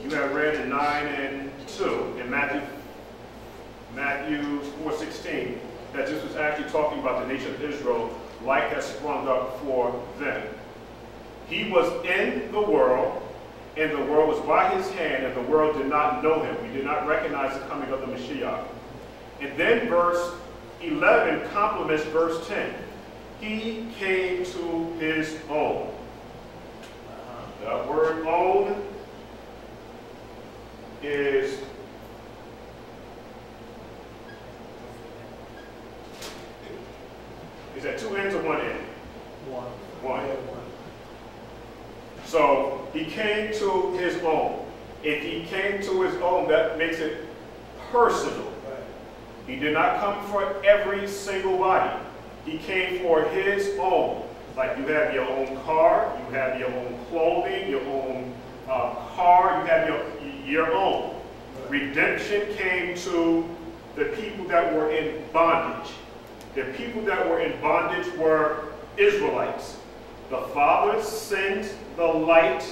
you have read in 9 and 2, in Matthew, Matthew 4.16, that this was actually talking about the nation of Israel, light has sprung up for them. He was in the world, and the world was by his hand, and the world did not know him. We did not recognize the coming of the Mashiach. And then verse 11 complements verse 10. He came to his own. Uh-huh. The word own is is that two ends or one end? One. One. One. So he came to his own. If he came to his own, that makes it personal. Right. He did not come for every single body. He came for his own. Like you have your own car, you have your own clothing, your own uh, car, you have your, your own. Redemption came to the people that were in bondage. The people that were in bondage were Israelites. The Father sent the light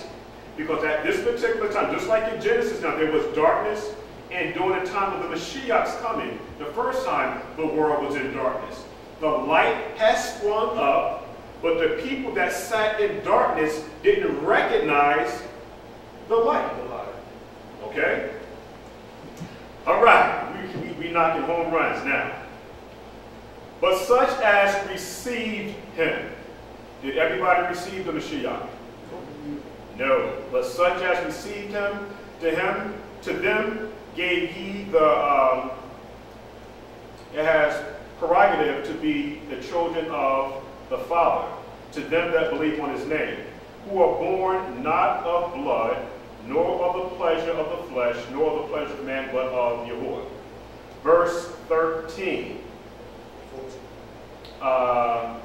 because at this particular time, just like in Genesis now, there was darkness, and during the time of the Mashiach's coming, the first time the world was in darkness. The light has sprung up, but the people that sat in darkness didn't recognize the light. Okay? All right, we, we, we knocking home runs now. But such as received him. Did everybody receive the Mashiach? No. But such as received him, to him, to them gave he the, um, it has prerogative to be the children of the Father, to them that believe on his name, who are born not of blood, nor of the pleasure of the flesh, nor of the pleasure of man, but of Yahuwah. Verse 13. Uh,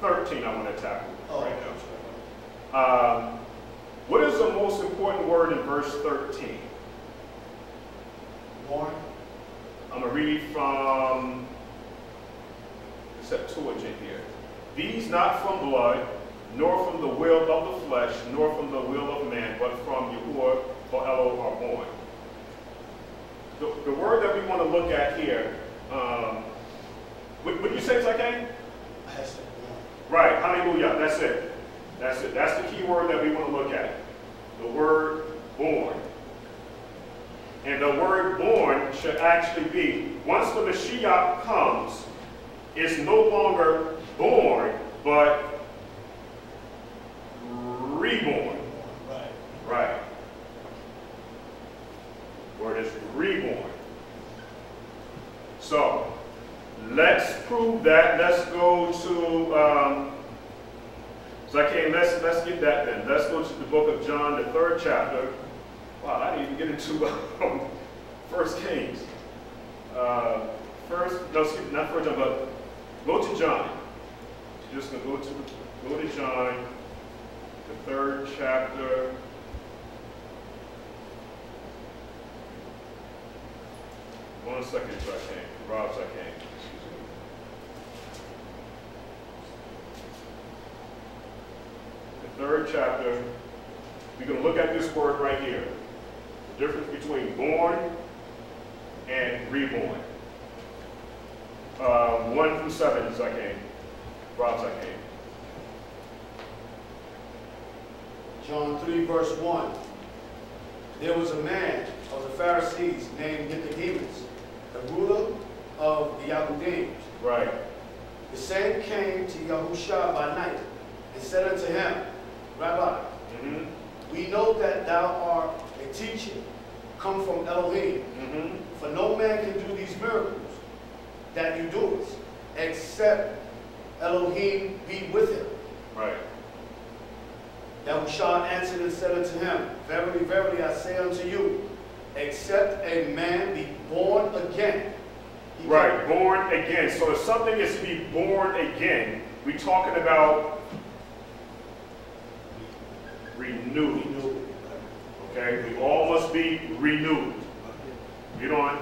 13 I want to tackle oh, right now. Um, what is the most important word in verse 13? Born. I'm going to read from Septuagint here. These not from blood, nor from the will of the flesh, nor from the will of man, but from Yahuwah or Elo are born. The, the word that we want to look at here, um, what, what did you say, Zakane? I had. Right, hallelujah, that's it. That's it. That's the key word that we want to look at. The word born. And the word born should actually be, once the Mashiach comes, it's no longer born, but reborn. Right. Right. Word is reborn. So, let's prove that. Let's go to, um, Zacchaeus, let's, let's get that then. Let's go to the book of John, the third chapter. Wow, I didn't even get into um, First Kings. Uh, first, no, excuse not First John, but go to John. You're just gonna go to go to John, the third chapter. One second, if I can. Rob, if I can. Excuse me. The third chapter, we're going to look at this word right here. The difference between born and reborn. Uh, one through seven, if I can. Rob, can. John 3, verse 1. There was a man of the Pharisees named Nicodemus, the ruler of the Yahudim. Right. The same came to Yahusha by night and said unto him, Rabbi, Mm-hmm. we know that thou art a teacher come from Elohim, Mm-hmm. for no man can do these miracles that you do, it, except Elohim be with him. Right. Yahusha answered and said unto him, Verily, verily, I say unto you, except a man be born again. Right, born again. So if something is to be born again, we're talking about renewed. Okay, we all must be renewed. Get on.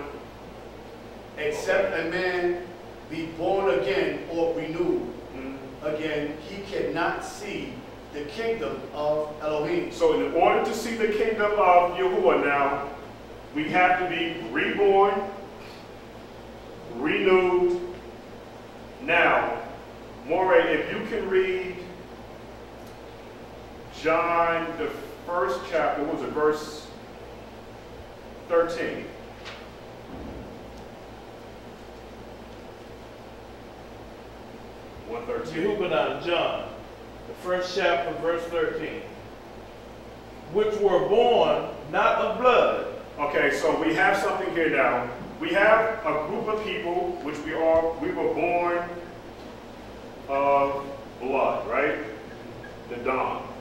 Except a man be born again or renewed Mhm. again, he cannot see the kingdom of Elohim. So in order to see the kingdom of Yahuwah now, we have to be reborn, renewed. Now, Moray, if you can read John, the first chapter, what was it, verse 13. One thirteen. Yehochanan, John, the first chapter, verse 13. Which were born not of blood, Okay, so we have something here now. We have a group of people which we are, we were born of blood, right? The Dom.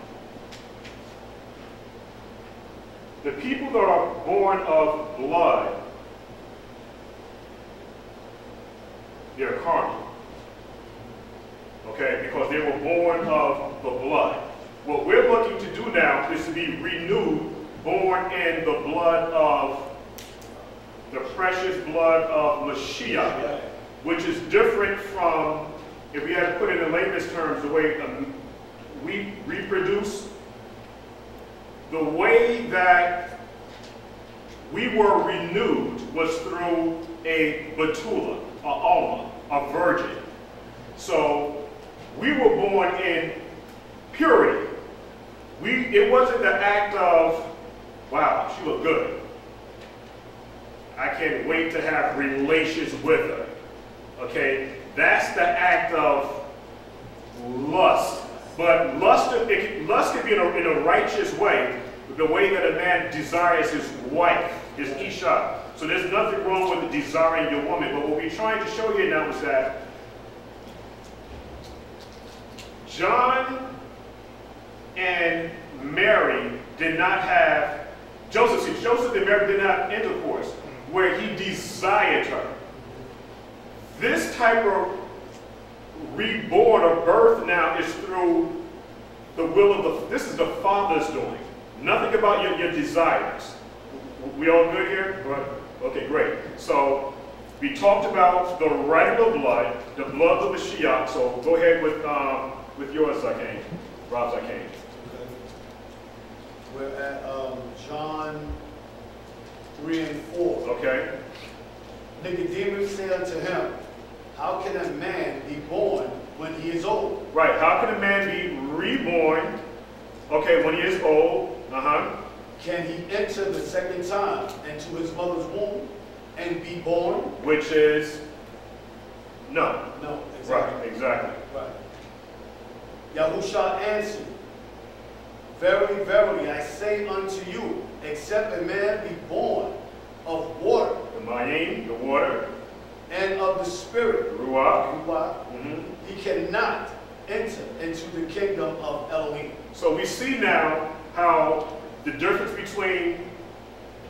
The people that are born of blood, they're carnal. Okay, because they were born of the blood. What we're looking to do now is to be renewed, born in the blood of the precious blood of Mashiach, which is different from, if we had to put it in layman's terms, the way um, we reproduce. The way that we were renewed was through a Betula, a Alma, a virgin. So we were born in purity. We, it wasn't the act of, wow, she looked good. I can't wait to have relations with her. Okay? That's the act of lust. But lust, it, lust can be in a, in a righteous way, the way that a man desires his wife, his Isha. So there's nothing wrong with desiring your woman. But what we're trying to show you now is that John and Mary did not have, Joseph, see, Joseph and Mary did not have intercourse where he desired her. This type of reborn or birth now is through the will of the, this is the Father's doing. Nothing about your, your desires. We all good here? Right. Okay, great. So we talked about the regular blood, the blood of the Mashiach. So go ahead with um, with yours, Zakane. Rob Zakane. Okay. We're at um, John 3 and 4. Okay? Nicodemus said unto him, How can a man be born when he is old? Right. How can a man be reborn? Okay, when he is old. Uh-huh. Can he enter the second time into his mother's womb and be born? Which is no. No, Right, exactly. Right. Yahusha answered, Verily, verily, I say unto you, except a man be born of water The mayim, the water, and of the Spirit, ruach. Ruach, Mhm. he cannot enter into the kingdom of Elohim. So we see now how the difference between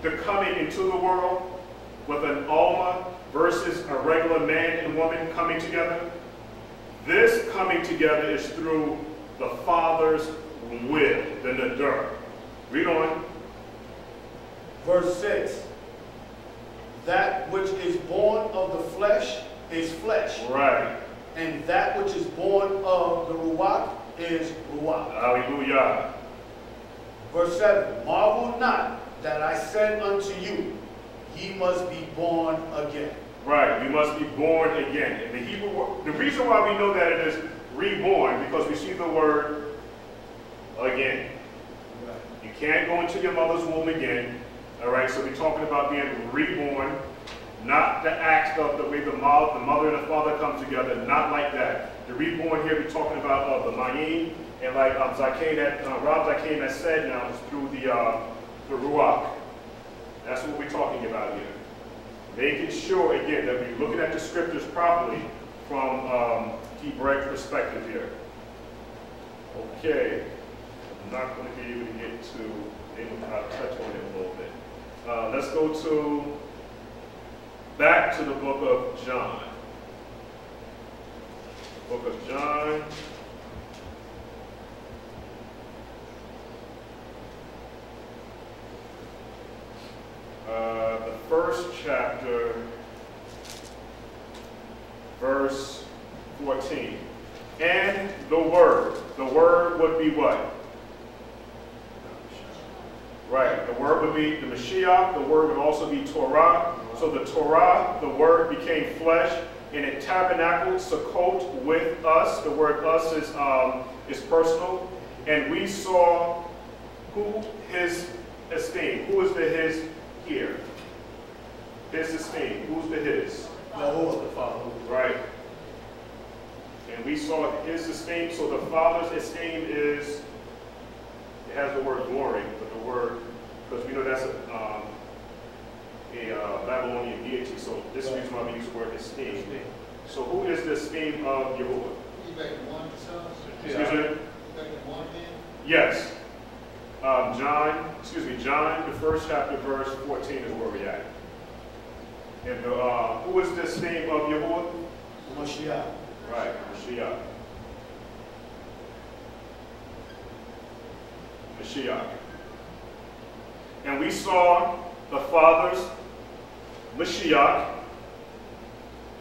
the coming into the world with an Alma versus a regular man and woman coming together. This coming together is through the Father's will, the Nadur. Read on. Verse 6 That which is born of the flesh is flesh, Right. and that which is born of the Ruach is Ruach. Hallelujah. Verse 7 Marvel not that I said unto you, ye must be born again. Right, you must be born again. And the Hebrew word, the reason why we know that it is reborn, because we see the word again. You can't go into your mother's womb again. All right, so we're talking about being reborn, not the act of the way the mother, the mother and the father come together, not like that. The reborn here, we're talking about uh, the mayim, and like um, Zakane had, uh, Rob Zakane has said now, is through the, uh, the ruach. That's what we're talking about here. Making sure, again, that we're looking at the scriptures properly from um, Hebraic perspective here. Okay, I'm not going to be able to get to, able to of touch on it a little bit. Uh, let's go to, back to the book of John. Book of John. First chapter, verse 14. And the Word. The Word would be what? Right. The Word would be the Mashiach. The Word would also be Torah. So the Torah, the Word became flesh, and it tabernacled, Sukkot, with us. The word us is, um, is personal. And we saw who his esteem. Who is the his here? His esteem. Who's the his? Yahuwah, the Father. Right. And we saw his esteem. So the Father's esteem is, it has the word glory, but the word, because we know that's a, um, a uh, Babylonian deity. So this is the reason why we use the word esteem. So who is the esteem of Yahuwah? You back to one, son? Excuse me? Back to one then? Yes. Um, John, excuse me, John, the first chapter, verse 14 is where we're at. And the, uh, who is this name of Yahuwah? Mashiach. Right, Mashiach. Mashiach. And we saw the Father's Mashiach,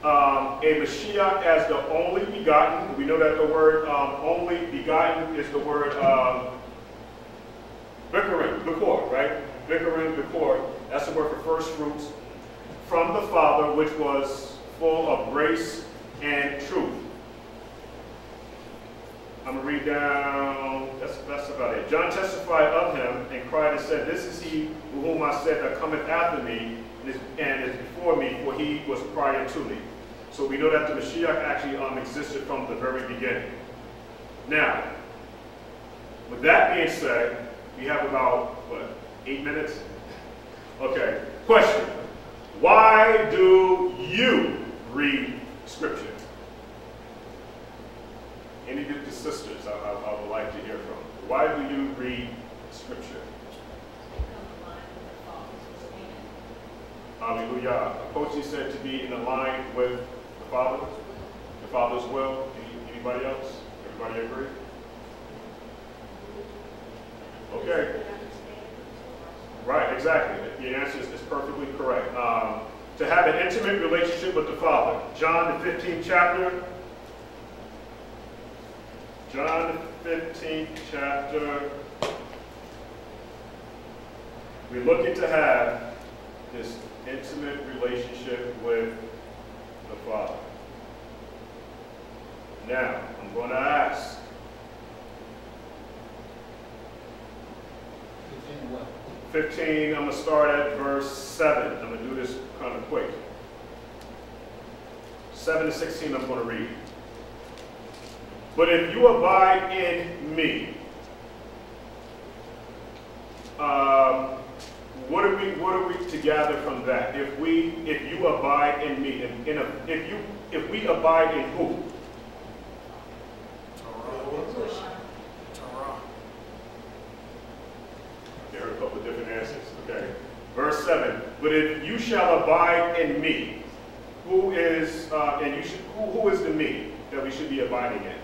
um, a Mashiach as the only begotten. We know that the word um, only begotten is the word um, Bikurim, Bikor, right? Bikurim, Bikor. That's the word for first fruits from the Father, which was full of grace and truth. I'm going to read down, that's, that's about it. John testified of him and cried and said, This is he whom I said that cometh after me and is, and is before me, for he was prior to me. So we know that the Mashiach actually um, existed from the very beginning. Now, with that being said, we have about, what, eight minutes? Okay, question. Why do you read Scripture? Any of the sisters I, I, I would like to hear from. Why do you read Scripture? Hallelujah. Coach said to be in line with the Father, the Father's will. Any, anybody else? Everybody agree? Okay. Right, exactly. The answer is, is perfectly correct. Um, to have an intimate relationship with the Father. John the 15th chapter. John the 15th chapter. We're looking to have this intimate relationship with the Father. Now, I'm going to ask, Fifteen what? 15, I'm going to start at verse 7. I'm going to do this kind of quick. 7 to 16, I'm going to read. But if you abide in me, um, what are we what are we to gather from that? If we if you abide in me, in, in a, if you if we abide in who? There are a couple of different answers. Okay. Verse 7. But if you shall abide in me, who is, uh, and you should, who, who is the me that we should be abiding in?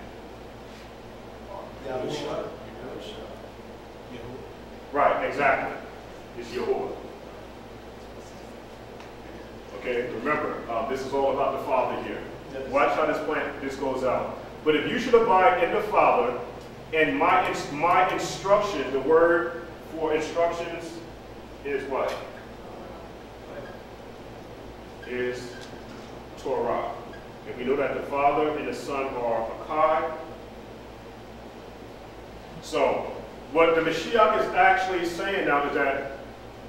Yahushua. Right, exactly. It's Yahuwah. Okay, remember, um, this is all about the Father here. Watch how this plan, this goes out. But if you should abide in the Father, and my, my instruction, the word for instructions is what? Is Torah. And we know that the Father and the Son are a Echad. So, what the Mashiach is actually saying now is that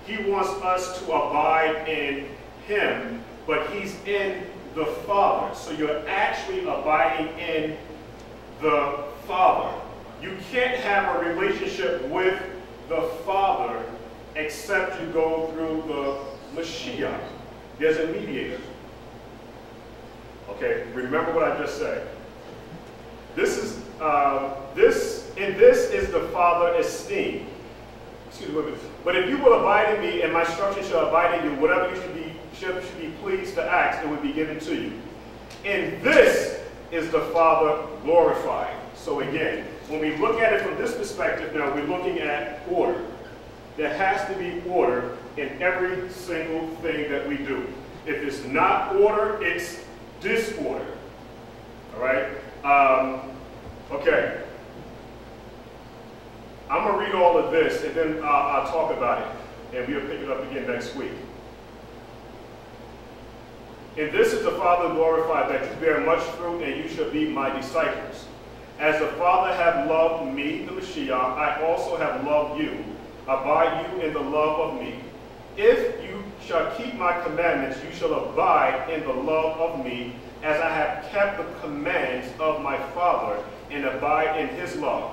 he wants us to abide in him, but he's in the Father. So you're actually abiding in the Father. You can't have a relationship with the Father except you go through the Mashiach. There's a mediator. Okay, remember what I just said. This is um, this and this is the Father esteem. Excuse me. But if you will abide in me, and my instruction shall abide in you, whatever you should be should, should be pleased to ask, it will be given to you. And this is the Father glorified. So again, when we look at it from this perspective, now we're looking at order. There has to be order in every single thing that we do. If it's not order, it's disorder. All right? Um, okay. I'm going to read all of this and then uh, I'll talk about it. And we'll pick it up again next week. And this is the Father glorified, that you bear much fruit and you shall be my disciples. As the Father hath loved me, the Mashiach, I also have loved you. Abide you in the love of me. If you shall keep my commandments, you shall abide in the love of me, as I have kept the commands of my Father, and abide in his love.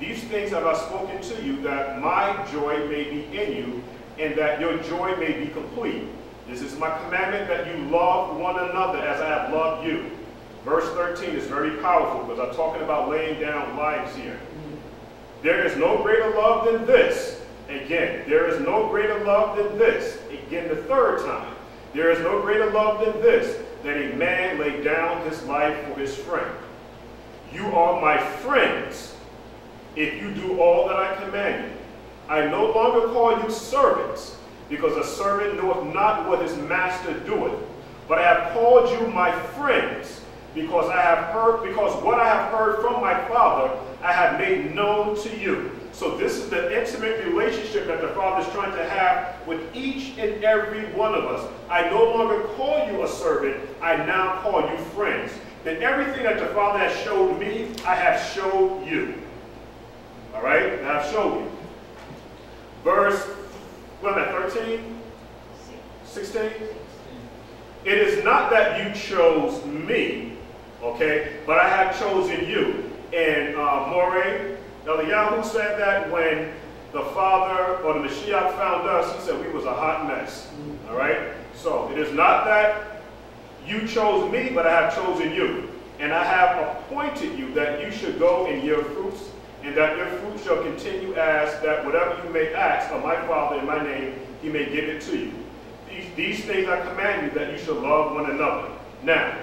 These things have I spoken to you, that my joy may be in you, and that your joy may be complete. This is my commandment, that you love one another as I have loved you. Verse 13 is very powerful, because I'm talking about laying down lives here. Mm-hmm. There is no greater love than this. Again, there is no greater love than this. Again, the third time. There is no greater love than this, that a man lay down his life for his friend. You are my friends if you do all that I command you. I no longer call you servants, because a servant knoweth not what his master doeth. But I have called you my friends, because I have heard, because what I have heard from my Father, I have made known to you. So this is the intimate relationship that the Father is trying to have with each and every one of us. I no longer call you a servant, I now call you friends. Then everything that the Father has showed me, I have showed you. All right? And I've showed you. Verse, what am I, 13? 16? It is not that you chose me, okay, but I have chosen you. And uh, Moreh, Eliyahu said that when the Father or the Mashiach found us, he said we was a hot mess. All right? So it is not that you chose me, but I have chosen you. And I have appointed you that you should go and yield fruits, and that your fruit shall continue as that whatever you may ask of my Father in my name, he may give it to you. These, these things I command you that you shall love one another. Now,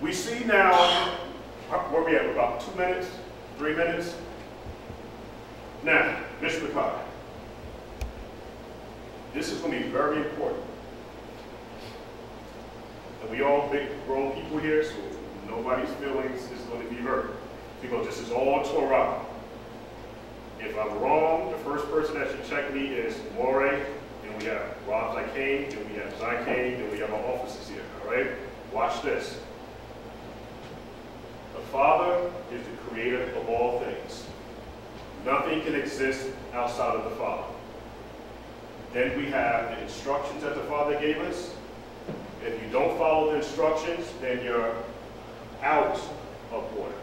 we see now, where we have about two minutes, three minutes? Now, Mr. Carr, this is going to be very important. And we all big grown people here, so nobody's feelings is going to be hurt. Because this is all Torah. If I'm wrong, the first person that should check me is Moreh, and we have Rob Zakane, and we have Zakane, and we have our officers here, all right? Watch this. The Father is the creator of all things. Nothing can exist outside of the Father. Then we have the instructions that the Father gave us. If you don't follow the instructions, then you're out of order.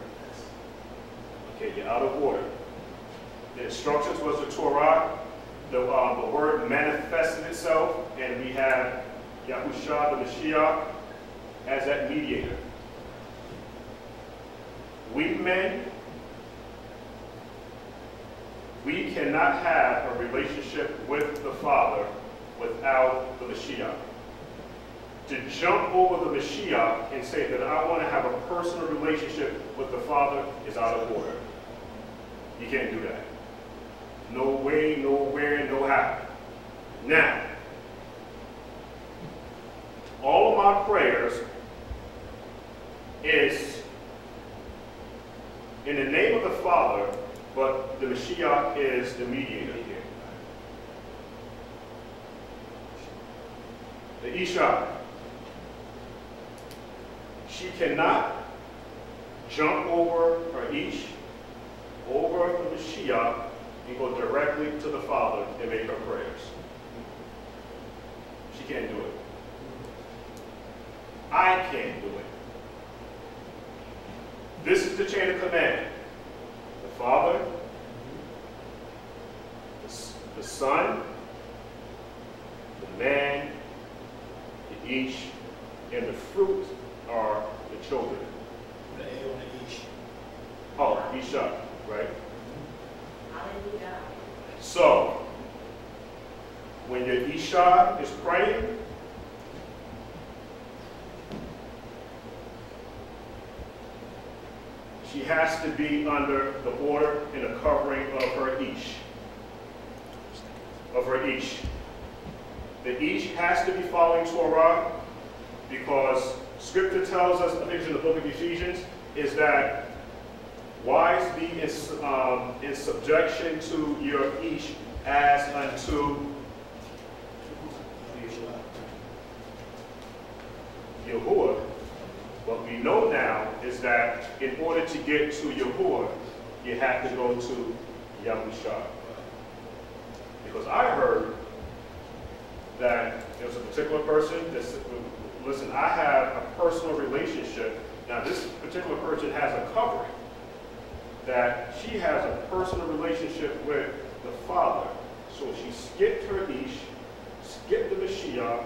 Okay, you're out of order. The instructions was the Torah. The, uh, the word manifested itself, and we have Yahushua the Mashiach as that mediator. We men, we cannot have a relationship with the Father without the Mashiach. To jump over the Mashiach and say that I want to have a personal relationship with the Father is out of order. You can't do that. No way, no where, no how. Now, all of my prayers is in the name of the Father, but the Mashiach is the mediator. The Isha, she cannot jump over her Ish, over the Mashiach, and go directly to the Father and make her prayers. She can't do it. I can't do it. This is the chain of command. The Father, the, the Son, the man, the each, and the fruit are the children. The A on the each. Oh, Isha, right? Hallelujah. So, when your Isha is praying, she has to be under the order and the covering of her Ish. Of her Ish. The Ish has to be following Torah because Scripture tells us, I think it's in the book of Ephesians, is that Wives be in, um, in subjection to your Ish as unto Yahuwah. What we know now is that in order to get to Yahuwah, you have to go to Yahusha. Because I heard that there's a particular person that listen, I have a personal relationship. Now, this particular person has a covering that she has a personal relationship with the Father. So she skipped her Ish, skipped the Mashiach,